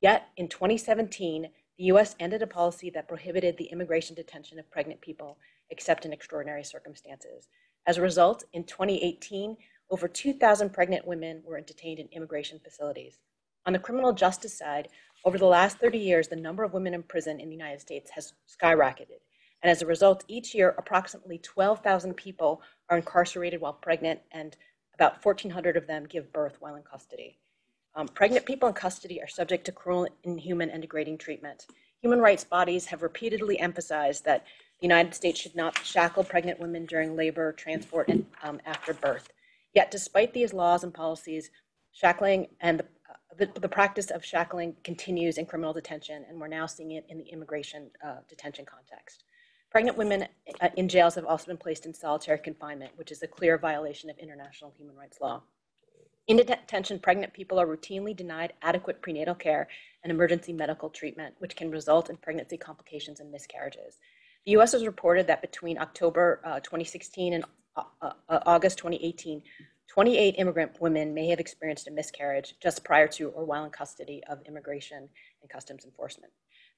Yet, in 2017, the U.S. ended a policy that prohibited the immigration detention of pregnant people except in extraordinary circumstances. As a result, in 2018, over 2,000 pregnant women were detained in immigration facilities. On the criminal justice side, over the last 30 years, the number of women in prison in the United States has skyrocketed. And as a result, each year, approximately 12,000 people are incarcerated while pregnant, and about 1,400 of them give birth while in custody. Um, pregnant people in custody are subject to cruel, inhuman, and degrading treatment. Human rights bodies have repeatedly emphasized that the United States should not shackle pregnant women during labor, transport, and um, after birth. Yet, despite these laws and policies, shackling and the, the, the practice of shackling continues in criminal detention, and we're now seeing it in the immigration uh, detention context. Pregnant women uh, in jails have also been placed in solitary confinement, which is a clear violation of international human rights law. In detention, pregnant people are routinely denied adequate prenatal care and emergency medical treatment, which can result in pregnancy complications and miscarriages. The U.S. has reported that between October uh, 2016 and uh, uh, August 2018, 28 immigrant women may have experienced a miscarriage just prior to or while in custody of immigration and customs enforcement.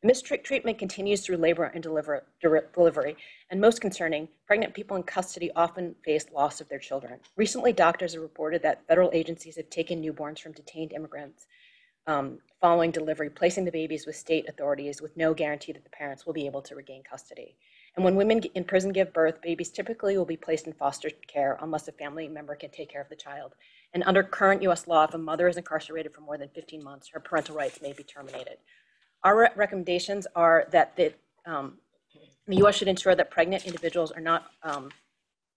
The mistreatment continues through labor and deliver, delivery, and most concerning, pregnant people in custody often face loss of their children. Recently, doctors have reported that federal agencies have taken newborns from detained immigrants um, following delivery, placing the babies with state authorities with no guarantee that the parents will be able to regain custody. And when women in prison give birth, babies typically will be placed in foster care unless a family member can take care of the child. And under current US law, if a mother is incarcerated for more than 15 months, her parental rights may be terminated. Our re- recommendations are that the, um, the US should ensure that pregnant individuals are not, um,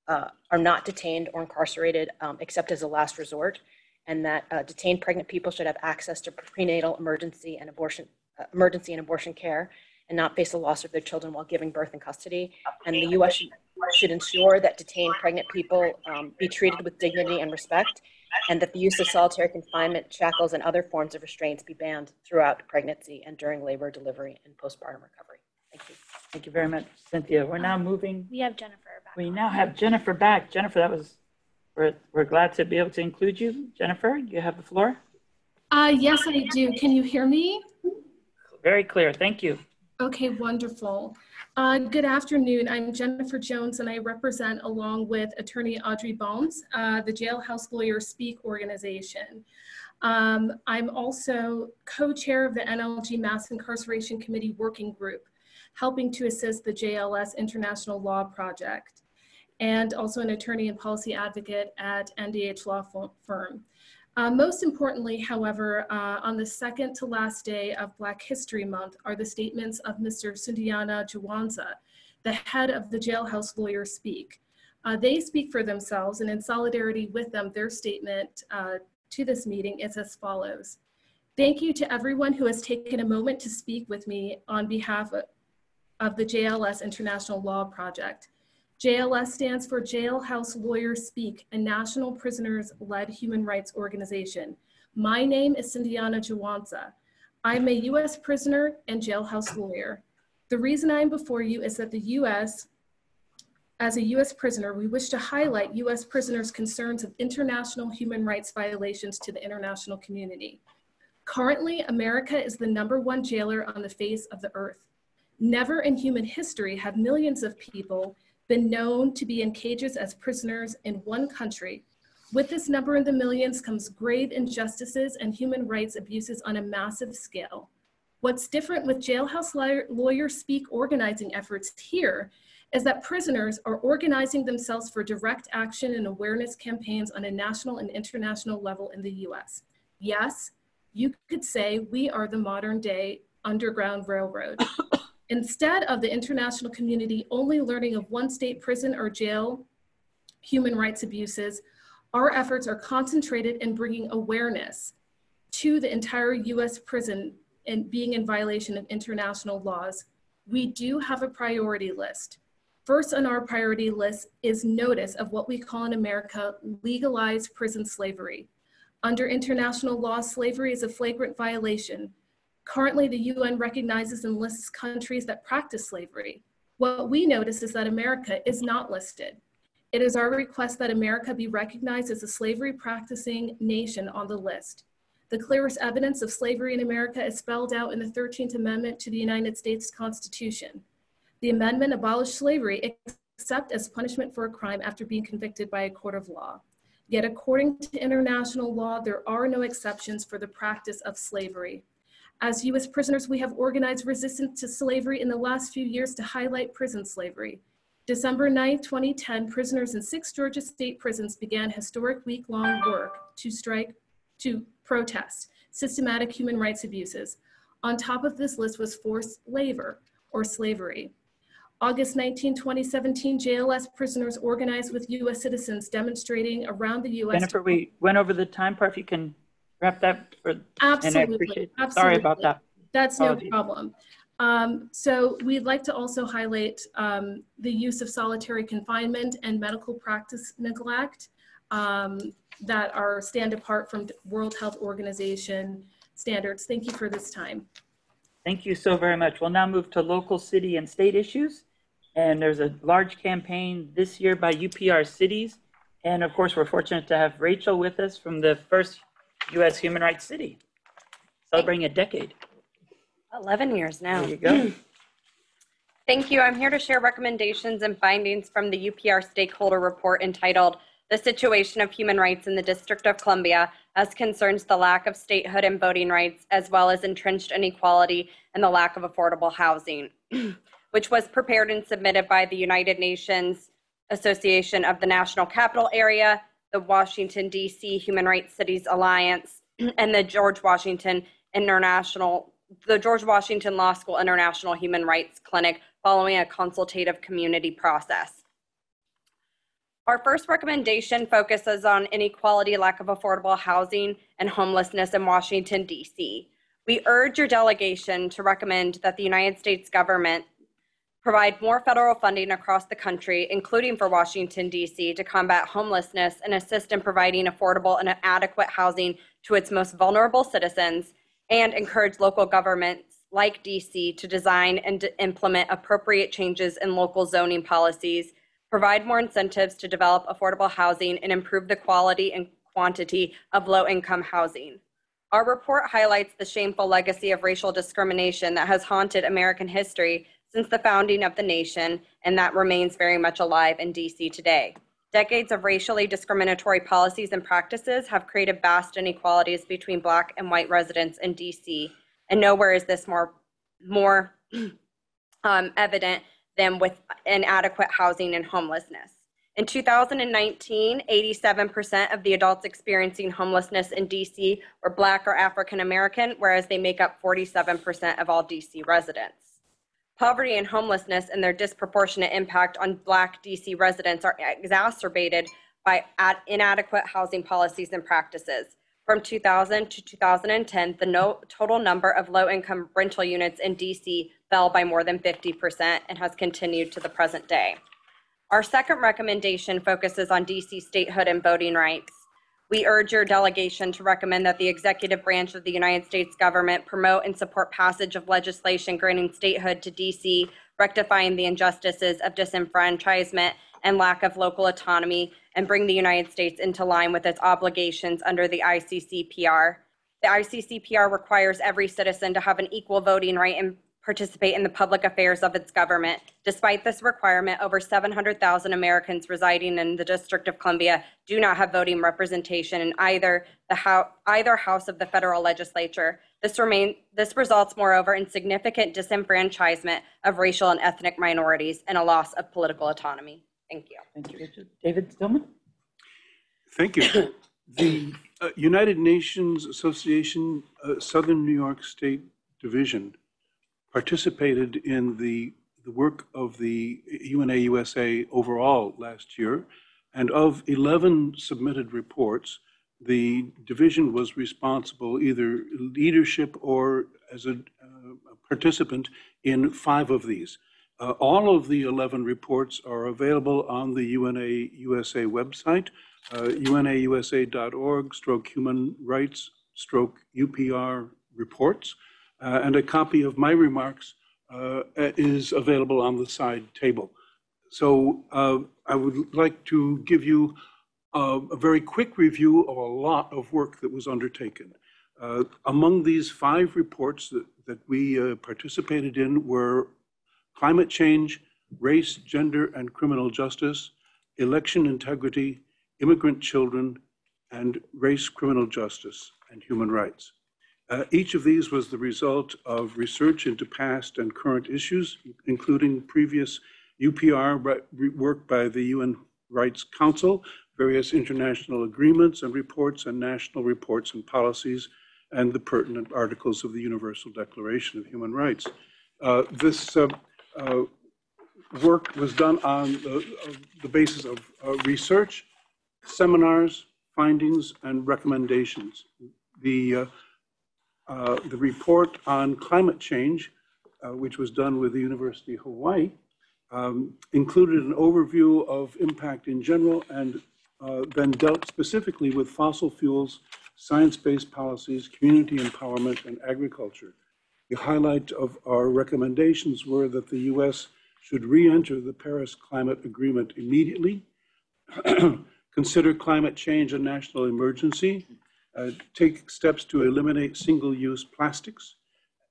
uh, are not detained or incarcerated um, except as a last resort, and that uh, detained pregnant people should have access to prenatal emergency and abortion, uh, emergency and abortion care, and not face the loss of their children while giving birth in custody. And the U.S. should, should ensure that detained pregnant people um, be treated with dignity and respect, and that the use of solitary confinement, shackles, and other forms of restraints be banned throughout pregnancy and during labor, delivery, and postpartum recovery. Thank you.
Thank you very much, Cynthia. We're now moving,
We have Jennifer back.
we now have Jennifer back. Jennifer, that was, we're, we're glad to be able to include you. Jennifer, you have the floor.
Uh, yes, I do. Can you hear me?
Very clear. Thank you.
Okay, wonderful. Uh, good afternoon. I'm Jennifer Jones, and I represent, along with attorney Audrey Bones, uh, the Jailhouse Lawyers Speak organization. Um, I'm also co-chair of the NLG Mass Incarceration Committee Working Group, helping to assist the JLS International Law Project, and also an attorney and policy advocate at NDH Law Firm. Uh, most importantly, however, uh, on the second to last day of Black History Month are the statements of Mr. Sundiana Jawanza, the head of the Jailhouse Lawyers Speak. Uh, they speak for themselves, and in solidarity with them, their statement uh, to this meeting is as follows. Thank you to everyone who has taken a moment to speak with me on behalf of the JLS International Law Project. JLS stands for Jailhouse Lawyers Speak, a national prisoners-led human rights organization. My name is Cindiana Jawanza. I'm a US prisoner and jailhouse lawyer. The reason I'm before you is that the US, as a US prisoner, we wish to highlight US prisoners' concerns of international human rights violations to the international community. Currently, America is the number one jailer on the face of the earth. Never in human history have millions of people been known to be in cages as prisoners in one country. With this number in the millions comes grave injustices and human rights abuses on a massive scale. What's different with Jailhouse Lawyer Speak organizing efforts here is that prisoners are organizing themselves for direct action and awareness campaigns on a national and international level in the US. Yes, you could say we are the modern day Underground Railroad. Instead of the international community only learning of one state prison or jail human rights abuses, our efforts are concentrated in bringing awareness to the entire US prison and being in violation of international laws. We do have a priority list. First on our priority list is notice of what we call in America legalized prison slavery. Under international law, slavery is a flagrant violation. Currently, the UN recognizes and lists countries that practice slavery. What we notice is that America is not listed. It is our request that America be recognized as a slavery practicing nation on the list. The clearest evidence of slavery in America is spelled out in the 13th Amendment to the United States Constitution. The amendment abolished slavery except as punishment for a crime after being convicted by a court of law. Yet, according to international law, there are no exceptions for the practice of slavery. As US prisoners, we have organized resistance to slavery in the last few years to highlight prison slavery. December 9, 2010, prisoners in six Georgia state prisons began historic week-long work to strike, to protest systematic human rights abuses. On top of this list was forced labor or slavery. August 19, 2017, JLS prisoners organized with US citizens demonstrating around the US.
Jennifer, we went over the time part. If you can wrap that for, I
Absolutely,
sorry about that.
That's no problem. Um, so we'd like to also highlight um, the use of solitary confinement and medical practice neglect um, that are stand apart from World Health Organization standards. Thank you for this time.
Thank you so very much. We'll now move to local, city, and state issues. And there's a large campaign this year by UPR cities. And of course, we're fortunate to have Rachel with us from the first U.S. Human Rights City, celebrating a decade.
11 years now.
There you go. [clears throat]
Thank you. I'm here to share recommendations and findings from the UPR stakeholder report entitled the situation of human rights in the District of Columbia as concerns the lack of statehood and voting rights, as well as entrenched inequality and the lack of affordable housing, [clears throat] which was prepared and submitted by the United Nations Association of the National Capital Area, the Washington, D.C. Human Rights Cities Alliance, and the George Washington International, the George Washington Law School International Human Rights Clinic following a consultative community process. Our first recommendation focuses on inequality, lack of affordable housing, and homelessness in Washington, D.C. We urge your delegation to recommend that the United States government provide more federal funding across the country, including for Washington, D.C., to combat homelessness and assist in providing affordable and adequate housing to its most vulnerable citizens, and encourage local governments like D.C. to design and to implement appropriate changes in local zoning policies provide more incentives to develop affordable housing, and improve the quality and quantity of low-income housing. Our report highlights the shameful legacy of racial discrimination that has haunted American history since the founding of the nation and that remains very much alive in DC today. Decades of racially discriminatory policies and practices have created vast inequalities between Black and white residents in DC, and nowhere is this more, more [clears throat] um, evident than with inadequate housing and homelessness. In 2019, 87% of the adults experiencing homelessness in DC were Black or African American, whereas they make up 47% of all DC residents. Poverty and homelessness and their disproportionate impact on Black DC residents are exacerbated by inadequate housing policies and practices. From 2000 to 2010, the no, total number of low income rental units in DC fell by more than 50% and has continued to the present day. Our second recommendation focuses on DC statehood and voting rights. We urge your delegation to recommend that the executive branch of the United States government promote and support passage of legislation granting statehood to DC, rectifying the injustices of disenfranchisement and lack of local autonomy, and bring the United States into line with its obligations under the ICCPR. The ICCPR requires every citizen to have an equal voting right and participate in the public affairs of its government. Despite this requirement, over 700,000 Americans residing in the District of Columbia do not have voting representation in either the house, either house of the federal legislature. This remain this results, moreover, in significant disenfranchisement of racial and ethnic minorities and a loss of political autonomy. Thank you.
Thank you, Richard. David Stillman?
Thank you. [coughs] The uh, United Nations Association uh, Southern New York State Division participated in the, the work of the UNA USA overall last year. And of 11 submitted reports, the division was responsible either leadership or as a, uh, participant in five of these. Uh, all of the 11 reports are available on the UNA USA website, uh, unausa.org stroke human rights stroke UPR reports. Uh, and a copy of my remarks uh, is available on the side table. So uh, I would like to give you a, a, very quick review of a lot of work that was undertaken. Uh, among these five reports that, that we uh, participated in were climate change, race, gender, and criminal justice, election integrity, immigrant children, and race, criminal justice, and human rights. Uh, each of these was the result of research into past and current issues, including previous UPR work by the UN Rights Council, various international agreements and reports, and national reports and policies, and the pertinent articles of the Universal Declaration of Human Rights. Uh, this uh, uh work was done on the, the basis of uh, research, seminars, findings, and recommendations. The uh, the report on climate change, uh, which was done with the University of Hawaii, um, included an overview of impact in general and uh, then dealt specifically with fossil fuels, science-based policies, community empowerment, and agriculture. The highlight of our recommendations were that the U.S. should re-enter the Paris Climate Agreement immediately, [clears throat] consider climate change a national emergency, uh, take steps to eliminate single-use plastics,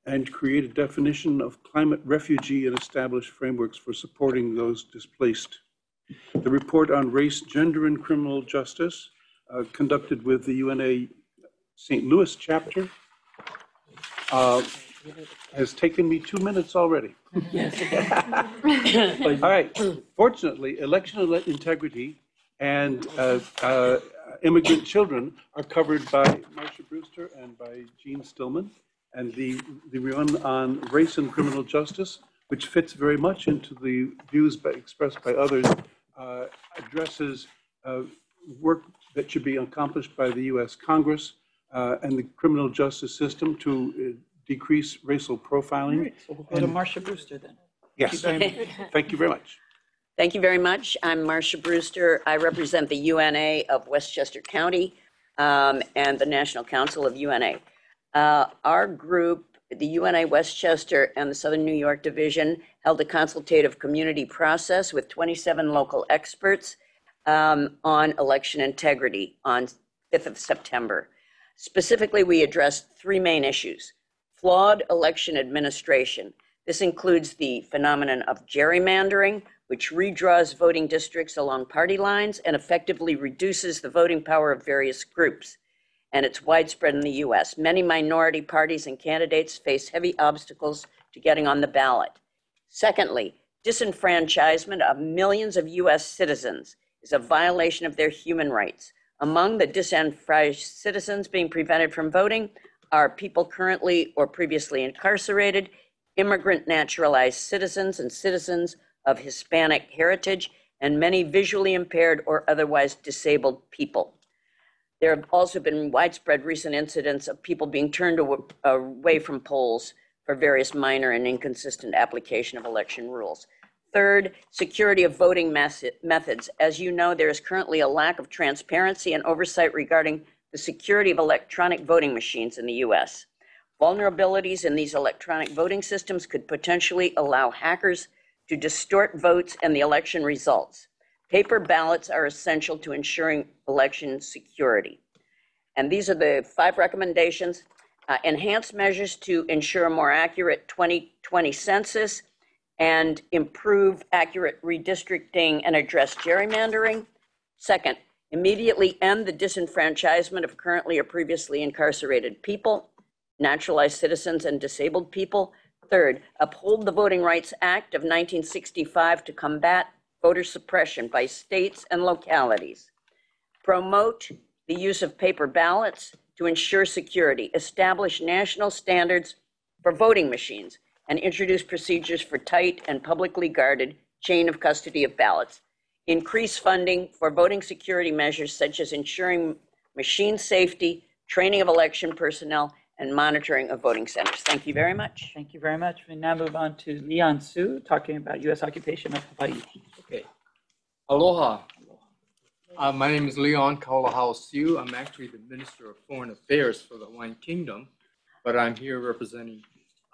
and create a definition of climate refugee and establish frameworks for supporting those displaced. the report on race, gender, and criminal justice uh, conducted with the UNA St. Louis chapter. Uh, Has taken me two minutes already.
Yes. [laughs]
All right. Fortunately, election integrity and uh, uh, immigrant children are covered by Marcia Brewster and by Gene Stillman. And the, the one on race and criminal justice, which fits very much into the views by- expressed by others, uh, addresses uh, work that should be accomplished by the U.S. Congress uh, and the criminal justice system to uh, decrease racial profiling.
right, so we'll go to
And-
Marcia Brewster then.
Yes.
Thank you very much.
Thank you very much.
I'm Marcia Brewster. I represent the UNA of Westchester County um, and the National Council of UNA. Uh, Our group, the UNA Westchester and the Southern New York Division, held a consultative community process with 27 local experts um, on election integrity on 5th of September. Specifically, we addressed three main issues. Flawed election administration. This includes the phenomenon of gerrymandering, which redraws voting districts along party lines and effectively reduces the voting power of various groups. And it's widespread in the US. Many minority parties and candidates face heavy obstacles to getting on the ballot. Secondly, disenfranchisement of millions of US citizens is a violation of their human rights. Among the disenfranchised citizens being prevented from voting are people currently or previously incarcerated, immigrant naturalized citizens, and citizens of Hispanic heritage, and many visually impaired or otherwise disabled people. There have also been widespread recent incidents of people being turned away from polls for various minor and inconsistent application of election rules. Third, security of voting methods. As you know, there is currently a lack of transparency and oversight regarding the security of electronic voting machines in the US. Vulnerabilities in these electronic voting systems could potentially allow hackers to distort votes and the election results. Paper ballots are essential to ensuring election security. And these are the five recommendations. Uh, Enhance measures to ensure a more accurate 2020 census and improve accurate redistricting and address gerrymandering. Second, immediately end the disenfranchisement of currently or previously incarcerated people, naturalized citizens, and disabled people. Third, uphold the Voting Rights Act of 1965 to combat voter suppression by states and localities. Promote the use of paper ballots to ensure security. Establish national standards for voting machines and introduce procedures for tight and publicly guarded chain of custody of ballots. Increase funding for voting security measures such as ensuring machine safety, training of election personnel, and monitoring of voting centers. Thank you very much.
Thank you very much. We now move on to Leon Siu, talking about U.S. occupation of Hawaii.
Okay. Aloha. Uh, my name is Leon Kaulahau Siu. I'm actually the Minister of Foreign Affairs for the Hawaiian Kingdom, but I'm here representing,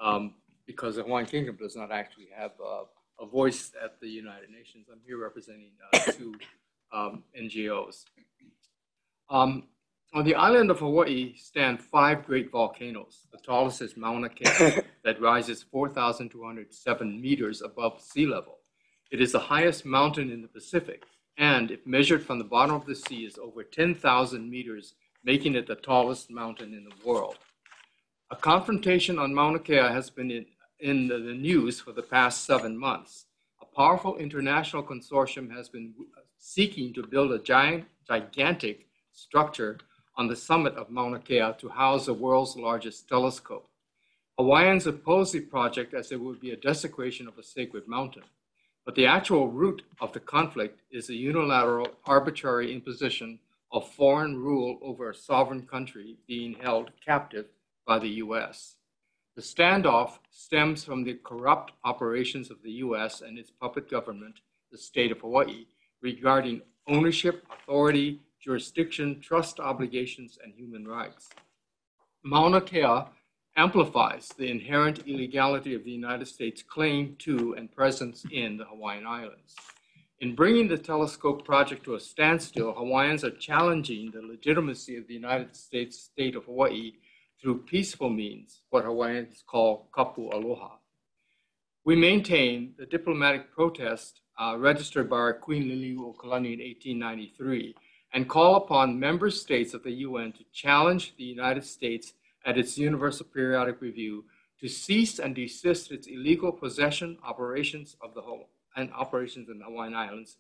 um, because the Hawaiian Kingdom does not actually have uh, a voice at the United Nations. I'm here representing uh, two um, NGOs. Um, on the island of Hawaii stand five great volcanoes. The tallest is Mauna Kea [coughs] that rises 4,207 meters above sea level. It is the highest mountain in the Pacific, and if measured from the bottom of the sea, is over 10,000 meters, making it the tallest mountain in the world. A confrontation on Mauna Kea has been in, in the, the news for the past seven months. A powerful international consortium has been seeking to build a giant, gigantic structure on the summit of Mauna Kea to house the world's largest telescope. Hawaiians oppose the project as it would be a desecration of a sacred mountain. But the actual root of the conflict is the unilateral, arbitrary imposition of foreign rule over a sovereign country being held captive by the US. The standoff stems from the corrupt operations of the US and its puppet government, the state of Hawaii, regarding ownership, authority, jurisdiction, trust obligations, and human rights. Mauna Kea amplifies the inherent illegality of the United States' claim to and presence in the Hawaiian Islands. In bringing the telescope project to a standstill, Hawaiians are challenging the legitimacy of the United States state of Hawaii through peaceful means, what Hawaiians call kapu aloha. We maintain the diplomatic protest uh, registered by Queen Liliuokalani in 1893, and call upon member states of the UN to challenge the United States at its Universal Periodic Review to cease and desist its illegal possession operations of the whole and operations in the Hawaiian Islands,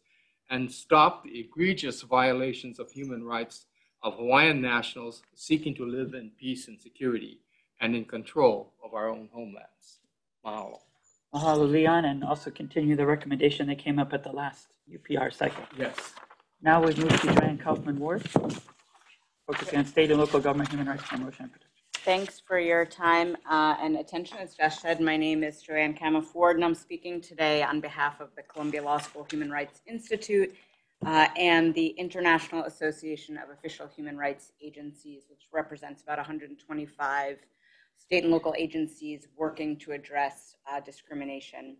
and stop the egregious violations of human rights of Hawaiian nationals seeking to live in peace and security and in control of our own homelands. Mahalo.
Mahalo, Leon, and also continue the recommendation that came up at the last UPR cycle.
Yes.
Now we move to JoAnn Kamuf Ward, focusing on state and local government human rights promotion and protection.
Thanks for your time uh, and attention. As Josh said, my name is JoAnn Kamuf Ward, and I'm speaking today on behalf of the Columbia Law School Human Rights Institute uh, and the International Association of Official Human Rights Agencies, which represents about 125 state and local agencies working to address uh, discrimination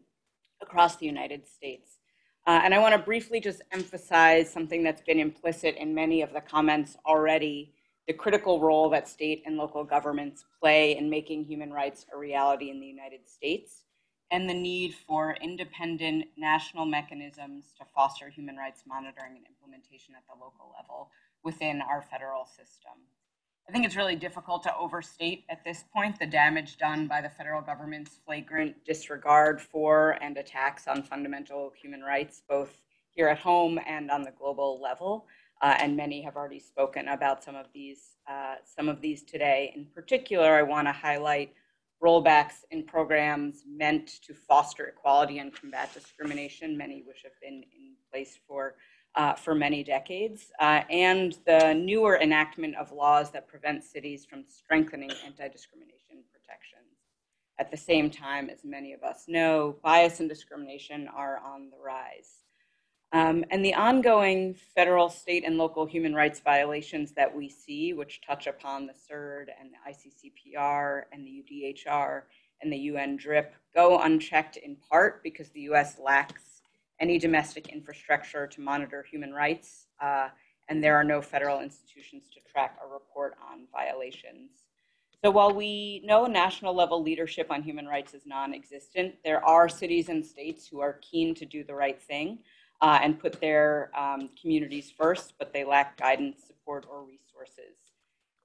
across the United States. Uh, and I want to briefly just emphasize something that's been implicit in many of the comments already the critical role that state and local governments play in making human rights a reality in the United States, and the need for independent national mechanisms to foster human rights monitoring and implementation at the local level within our federal system. I think it's really difficult to overstate at this point the damage done by the federal government's flagrant disregard for and attacks on fundamental human rights, both here at home and on the global level. Uh, and many have already spoken about some of these uh, some of these today. In particular, I want to highlight rollbacks in programs meant to foster equality and combat discrimination, many which have been in place for uh, for many decades, uh, and the newer enactment of laws that prevent cities from strengthening anti-discrimination protections. At the same time, as many of us know, bias and discrimination are on the rise. Um, and the ongoing federal, state, and local human rights violations that we see, which touch upon the CERD and the ICCPR and the UDHR and the UNDRIP, go unchecked in part because the US lacks any domestic infrastructure to monitor human rights, uh, and there are no federal institutions to track or report on violations. So while we know national level leadership on human rights is non existent, there are cities and states who are keen to do the right thing uh, and put their um, communities first, but they lack guidance, support, or resources.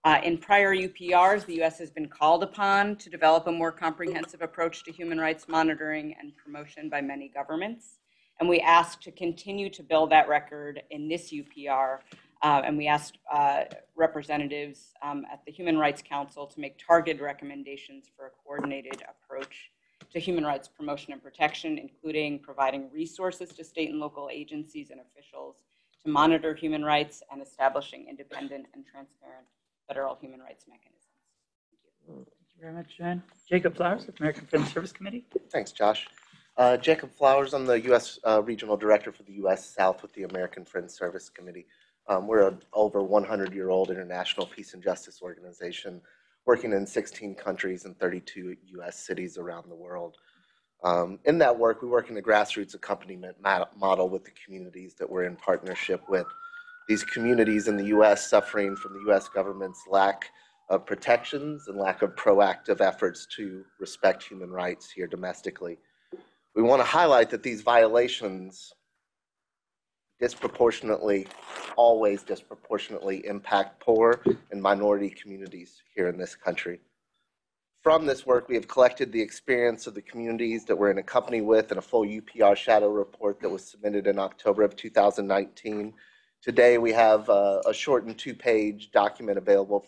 Uh, in prior UPRs, the U.S. has been called upon to develop a more comprehensive approach to human rights monitoring and promotion by many governments. And we asked to continue to build that record in this UPR. Uh, and we asked uh, representatives um, at the Human Rights Council to make targeted recommendations for a coordinated approach to human rights promotion and protection, including providing resources to state and local agencies and officials to monitor human rights and establishing independent and transparent federal human rights mechanisms.
Thank you very much, Jen. Jacob Flowers, with American Friends Service Committee.
Thanks, Josh. Uh, Jacob Flowers, I'm the U.S. Uh, Regional Director for the U.S. South with the American Friends Service Committee. Um, we're an over 100 year old international peace and justice organization working in 16 countries and 32 US cities around the world. Um, in that work, we work in the grassroots accompaniment model with the communities that we're in partnership with. These communities in the US suffering from the US government's lack of protections and lack of proactive efforts to respect human rights here domestically. We want to highlight that these violations disproportionately, always disproportionately impact poor and minority communities here in this country. From this work, we have collected the experience of the communities that we're in a company with in a full UPR shadow report that was submitted in October of 2019. Today, we have a, a shortened two-page document available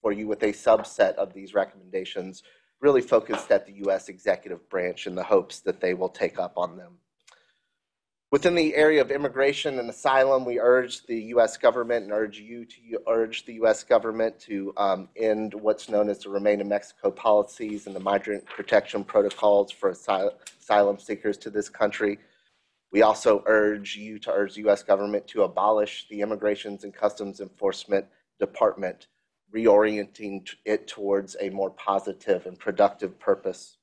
for you with a subset of these recommendations, really focused at the U.S. executive branch in the hopes that they will take up on them. Within the area of immigration and asylum, we urge the U.S. government and urge you to urge the U.S. government to um, end what's known as the Remain in Mexico policies and the migrant protection protocols for asylum seekers to this country. We also urge you to urge the U.S. government to abolish the Immigrations and Customs Enforcement Department, reorienting it towards a more positive and productive purpose.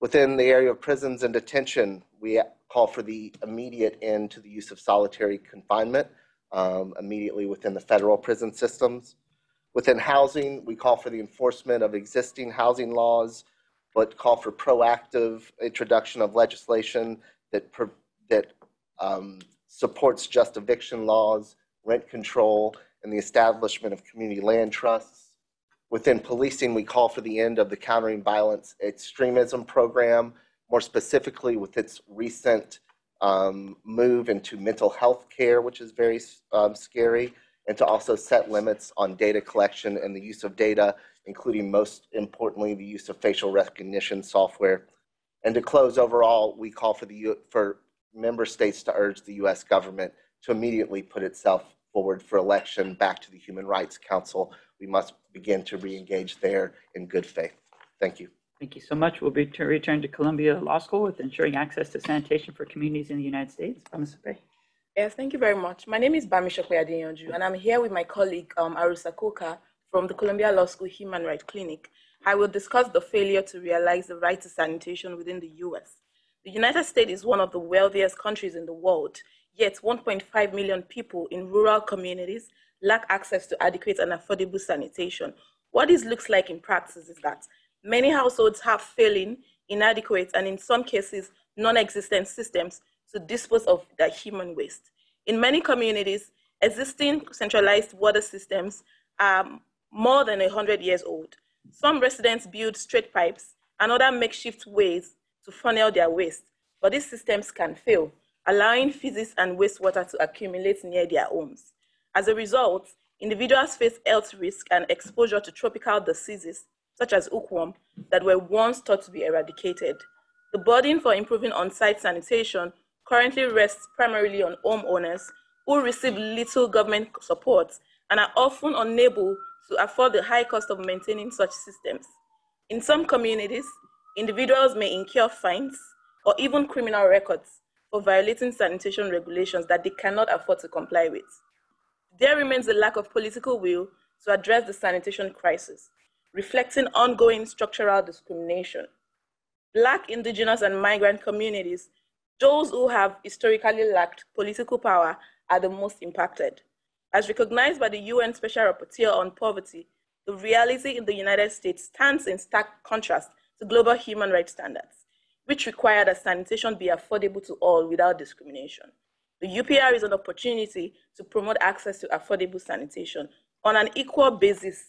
Within the area of prisons and detention, we call for the immediate end to the use of solitary confinement um, immediately within the federal prison systems. Within housing, we call for the enforcement of existing housing laws, but call for proactive introduction of legislation that that um, supports just eviction laws, rent control, and the establishment of community land trusts. Within policing, we call for the end of the Countering Violent Extremism Program, more specifically with its recent um, move into mental health care, which is very um, scary, and to also set limits on data collection and the use of data, including most importantly, the use of facial recognition software. And to close overall, we call for the U- for member states to urge the U.S. government to immediately put itself forward for election back to the Human Rights Council. We must begin to re-engage there in good faith. Thank you.
Thank you so much. We'll be to return to Columbia Law School with ensuring access to sanitation for communities in the United States. Bamisape.
Yes, thank you very much. My name is Bamishope Adeyanju, and I'm here with my colleague um, Arusa Koka from the Columbia Law School Human Rights Clinic. I will discuss the failure to realize the right to sanitation within the U.S. The United States is one of the wealthiest countries in the world, yet 1.5 million people in rural communities lack access to adequate and affordable sanitation. What this looks like in practice is that many households have failing, inadequate, and in some cases, non-existent systems to dispose of their human waste. In many communities, existing centralized water systems are more than 100 years old. Some residents build straight pipes and other makeshift ways to funnel their waste, but these systems can fail, allowing feces and wastewater to accumulate near their homes. As a result, individuals face health risk and exposure to tropical diseases, such as hookworm, that were once thought to be eradicated. The burden for improving on-site sanitation currently rests primarily on homeowners who receive little government support and are often unable to afford the high cost of maintaining such systems. In some communities, individuals may incur fines or even criminal records for violating sanitation regulations that they cannot afford to comply with. There remains a lack of political will to address the sanitation crisis, reflecting ongoing structural discrimination. Black, indigenous, and migrant communities those who have historically lacked political power are the most impacted. As recognized by the UN Special Rapporteur on Poverty, the reality in the United States stands in stark contrast to global human rights standards, which require that sanitation be affordable to all without discrimination. The UPR is an opportunity to promote access to affordable sanitation on an equal basis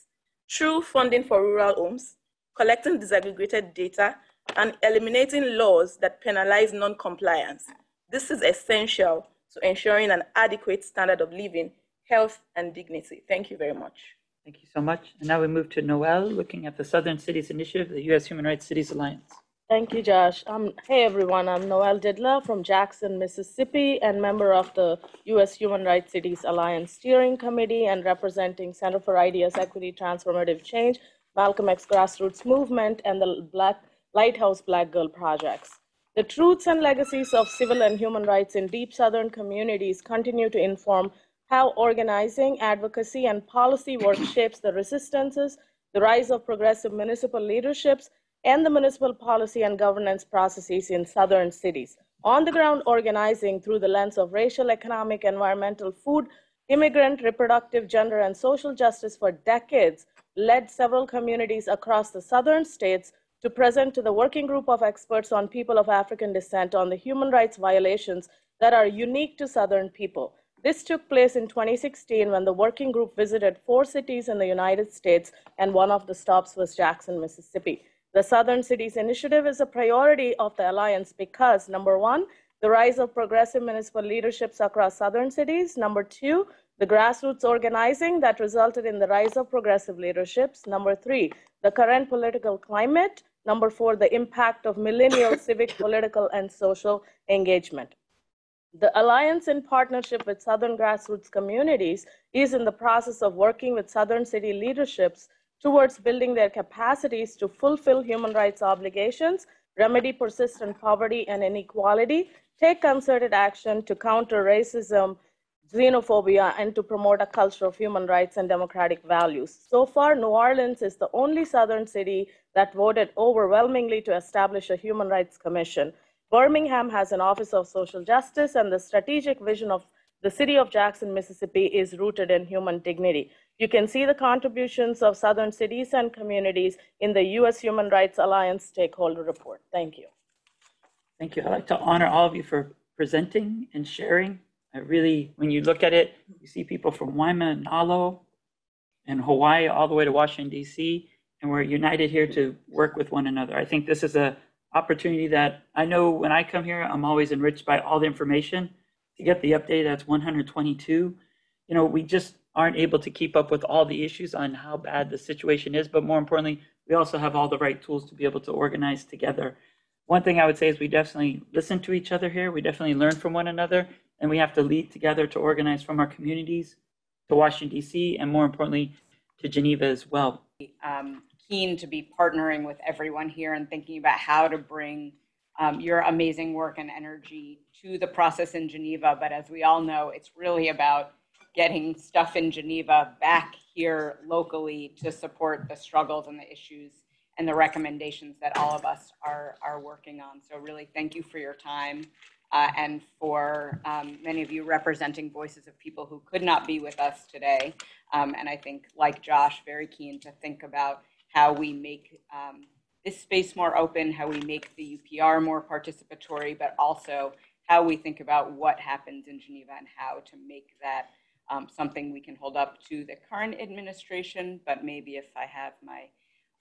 through funding for rural homes, collecting disaggregated data, and eliminating laws that penalize non-compliance. This is essential to ensuring an adequate standard of living, health, and dignity. Thank you very much.
Thank you so much. And now we move to Noel, looking at the Southern Cities Initiative, the U.S. Human Rights Cities Alliance.
Thank you, Josh. Um, hey, everyone. I'm Noel Didler from Jackson, Mississippi, and member of the U.S. Human Rights Cities Alliance Steering Committee and representing Center for Ideas, Equity, Transformative Change, Malcolm X Grassroots Movement, and the Black Lighthouse Black Girl projects. The truths and legacies of civil and human rights in deep Southern communities continue to inform how organizing, advocacy, and policy work shapes the resistances, the rise of progressive municipal leaderships, and the municipal policy and governance processes in Southern cities. On the ground organizing through the lens of racial, economic, environmental, food, immigrant, reproductive, gender, and social justice for decades led several communities across the Southern states to present to the working group of experts on people of African descent on the human rights violations that are unique to Southern people. This took place in 2016 when the working group visited four cities in the United States, and one of the stops was Jackson, Mississippi. The Southern Cities Initiative is a priority of the Alliance because, number one, the rise of progressive municipal leaderships across Southern cities. Number two, the grassroots organizing that resulted in the rise of progressive leaderships. Number three, the current political climate. Number four, the impact of millennial [coughs] civic, political, and social engagement. The Alliance, in partnership with Southern grassroots communities, is in the process of working with Southern city leaderships towards building their capacities to fulfill human rights obligations, remedy persistent poverty and inequality, take concerted action to counter racism, xenophobia, and to promote a culture of human rights and democratic values. So far, New Orleans is the only Southern city that voted overwhelmingly to establish a Human Rights Commission. Birmingham has an Office of Social Justice, and the strategic vision of the city of Jackson, Mississippi is rooted in human dignity. You can see the contributions of Southern cities and communities in the U.S. Human Rights Alliance Stakeholder Report. Thank you.
Thank you. I'd like to honor all of you for presenting and sharing. I really, when you look at it, you see people from Waimanalo, and Hawaii all the way to Washington D.C. and we're united here to work with one another. I think this is a opportunity that I know when I come here, I'm always enriched by all the information. To get the update, that's 122. You know, we just aren't able to keep up with all the issues on how bad the situation is, but more importantly, we also have all the right tools to be able to organize together. One thing I would say is we definitely listen to each other here. We definitely learn from one another, and we have to lead together to organize from our communities to Washington, D.C., and more importantly, to Geneva as well.
um, keen to be partnering with everyone here and thinking about how to bring um, your amazing work and energy to the process in Geneva. But as we all know, it's really about getting stuff in Geneva back here locally to support the struggles and the issues and the recommendations that all of us are, are working on. So really, thank you for your time uh, and for um, many of you representing voices of people who could not be with us today. Um, and I think, like Josh, very keen to think about how we make um, this space more open, how we make the UPR more participatory, but also how we think about what happens in Geneva and how to make that um, something we can hold up to the current administration. But maybe if I have my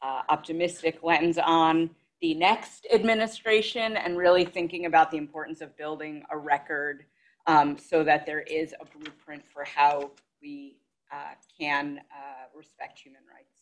uh, optimistic lens on the next administration and really thinking about the importance of building a record um, so that there is a blueprint for how we uh, can uh, respect human rights.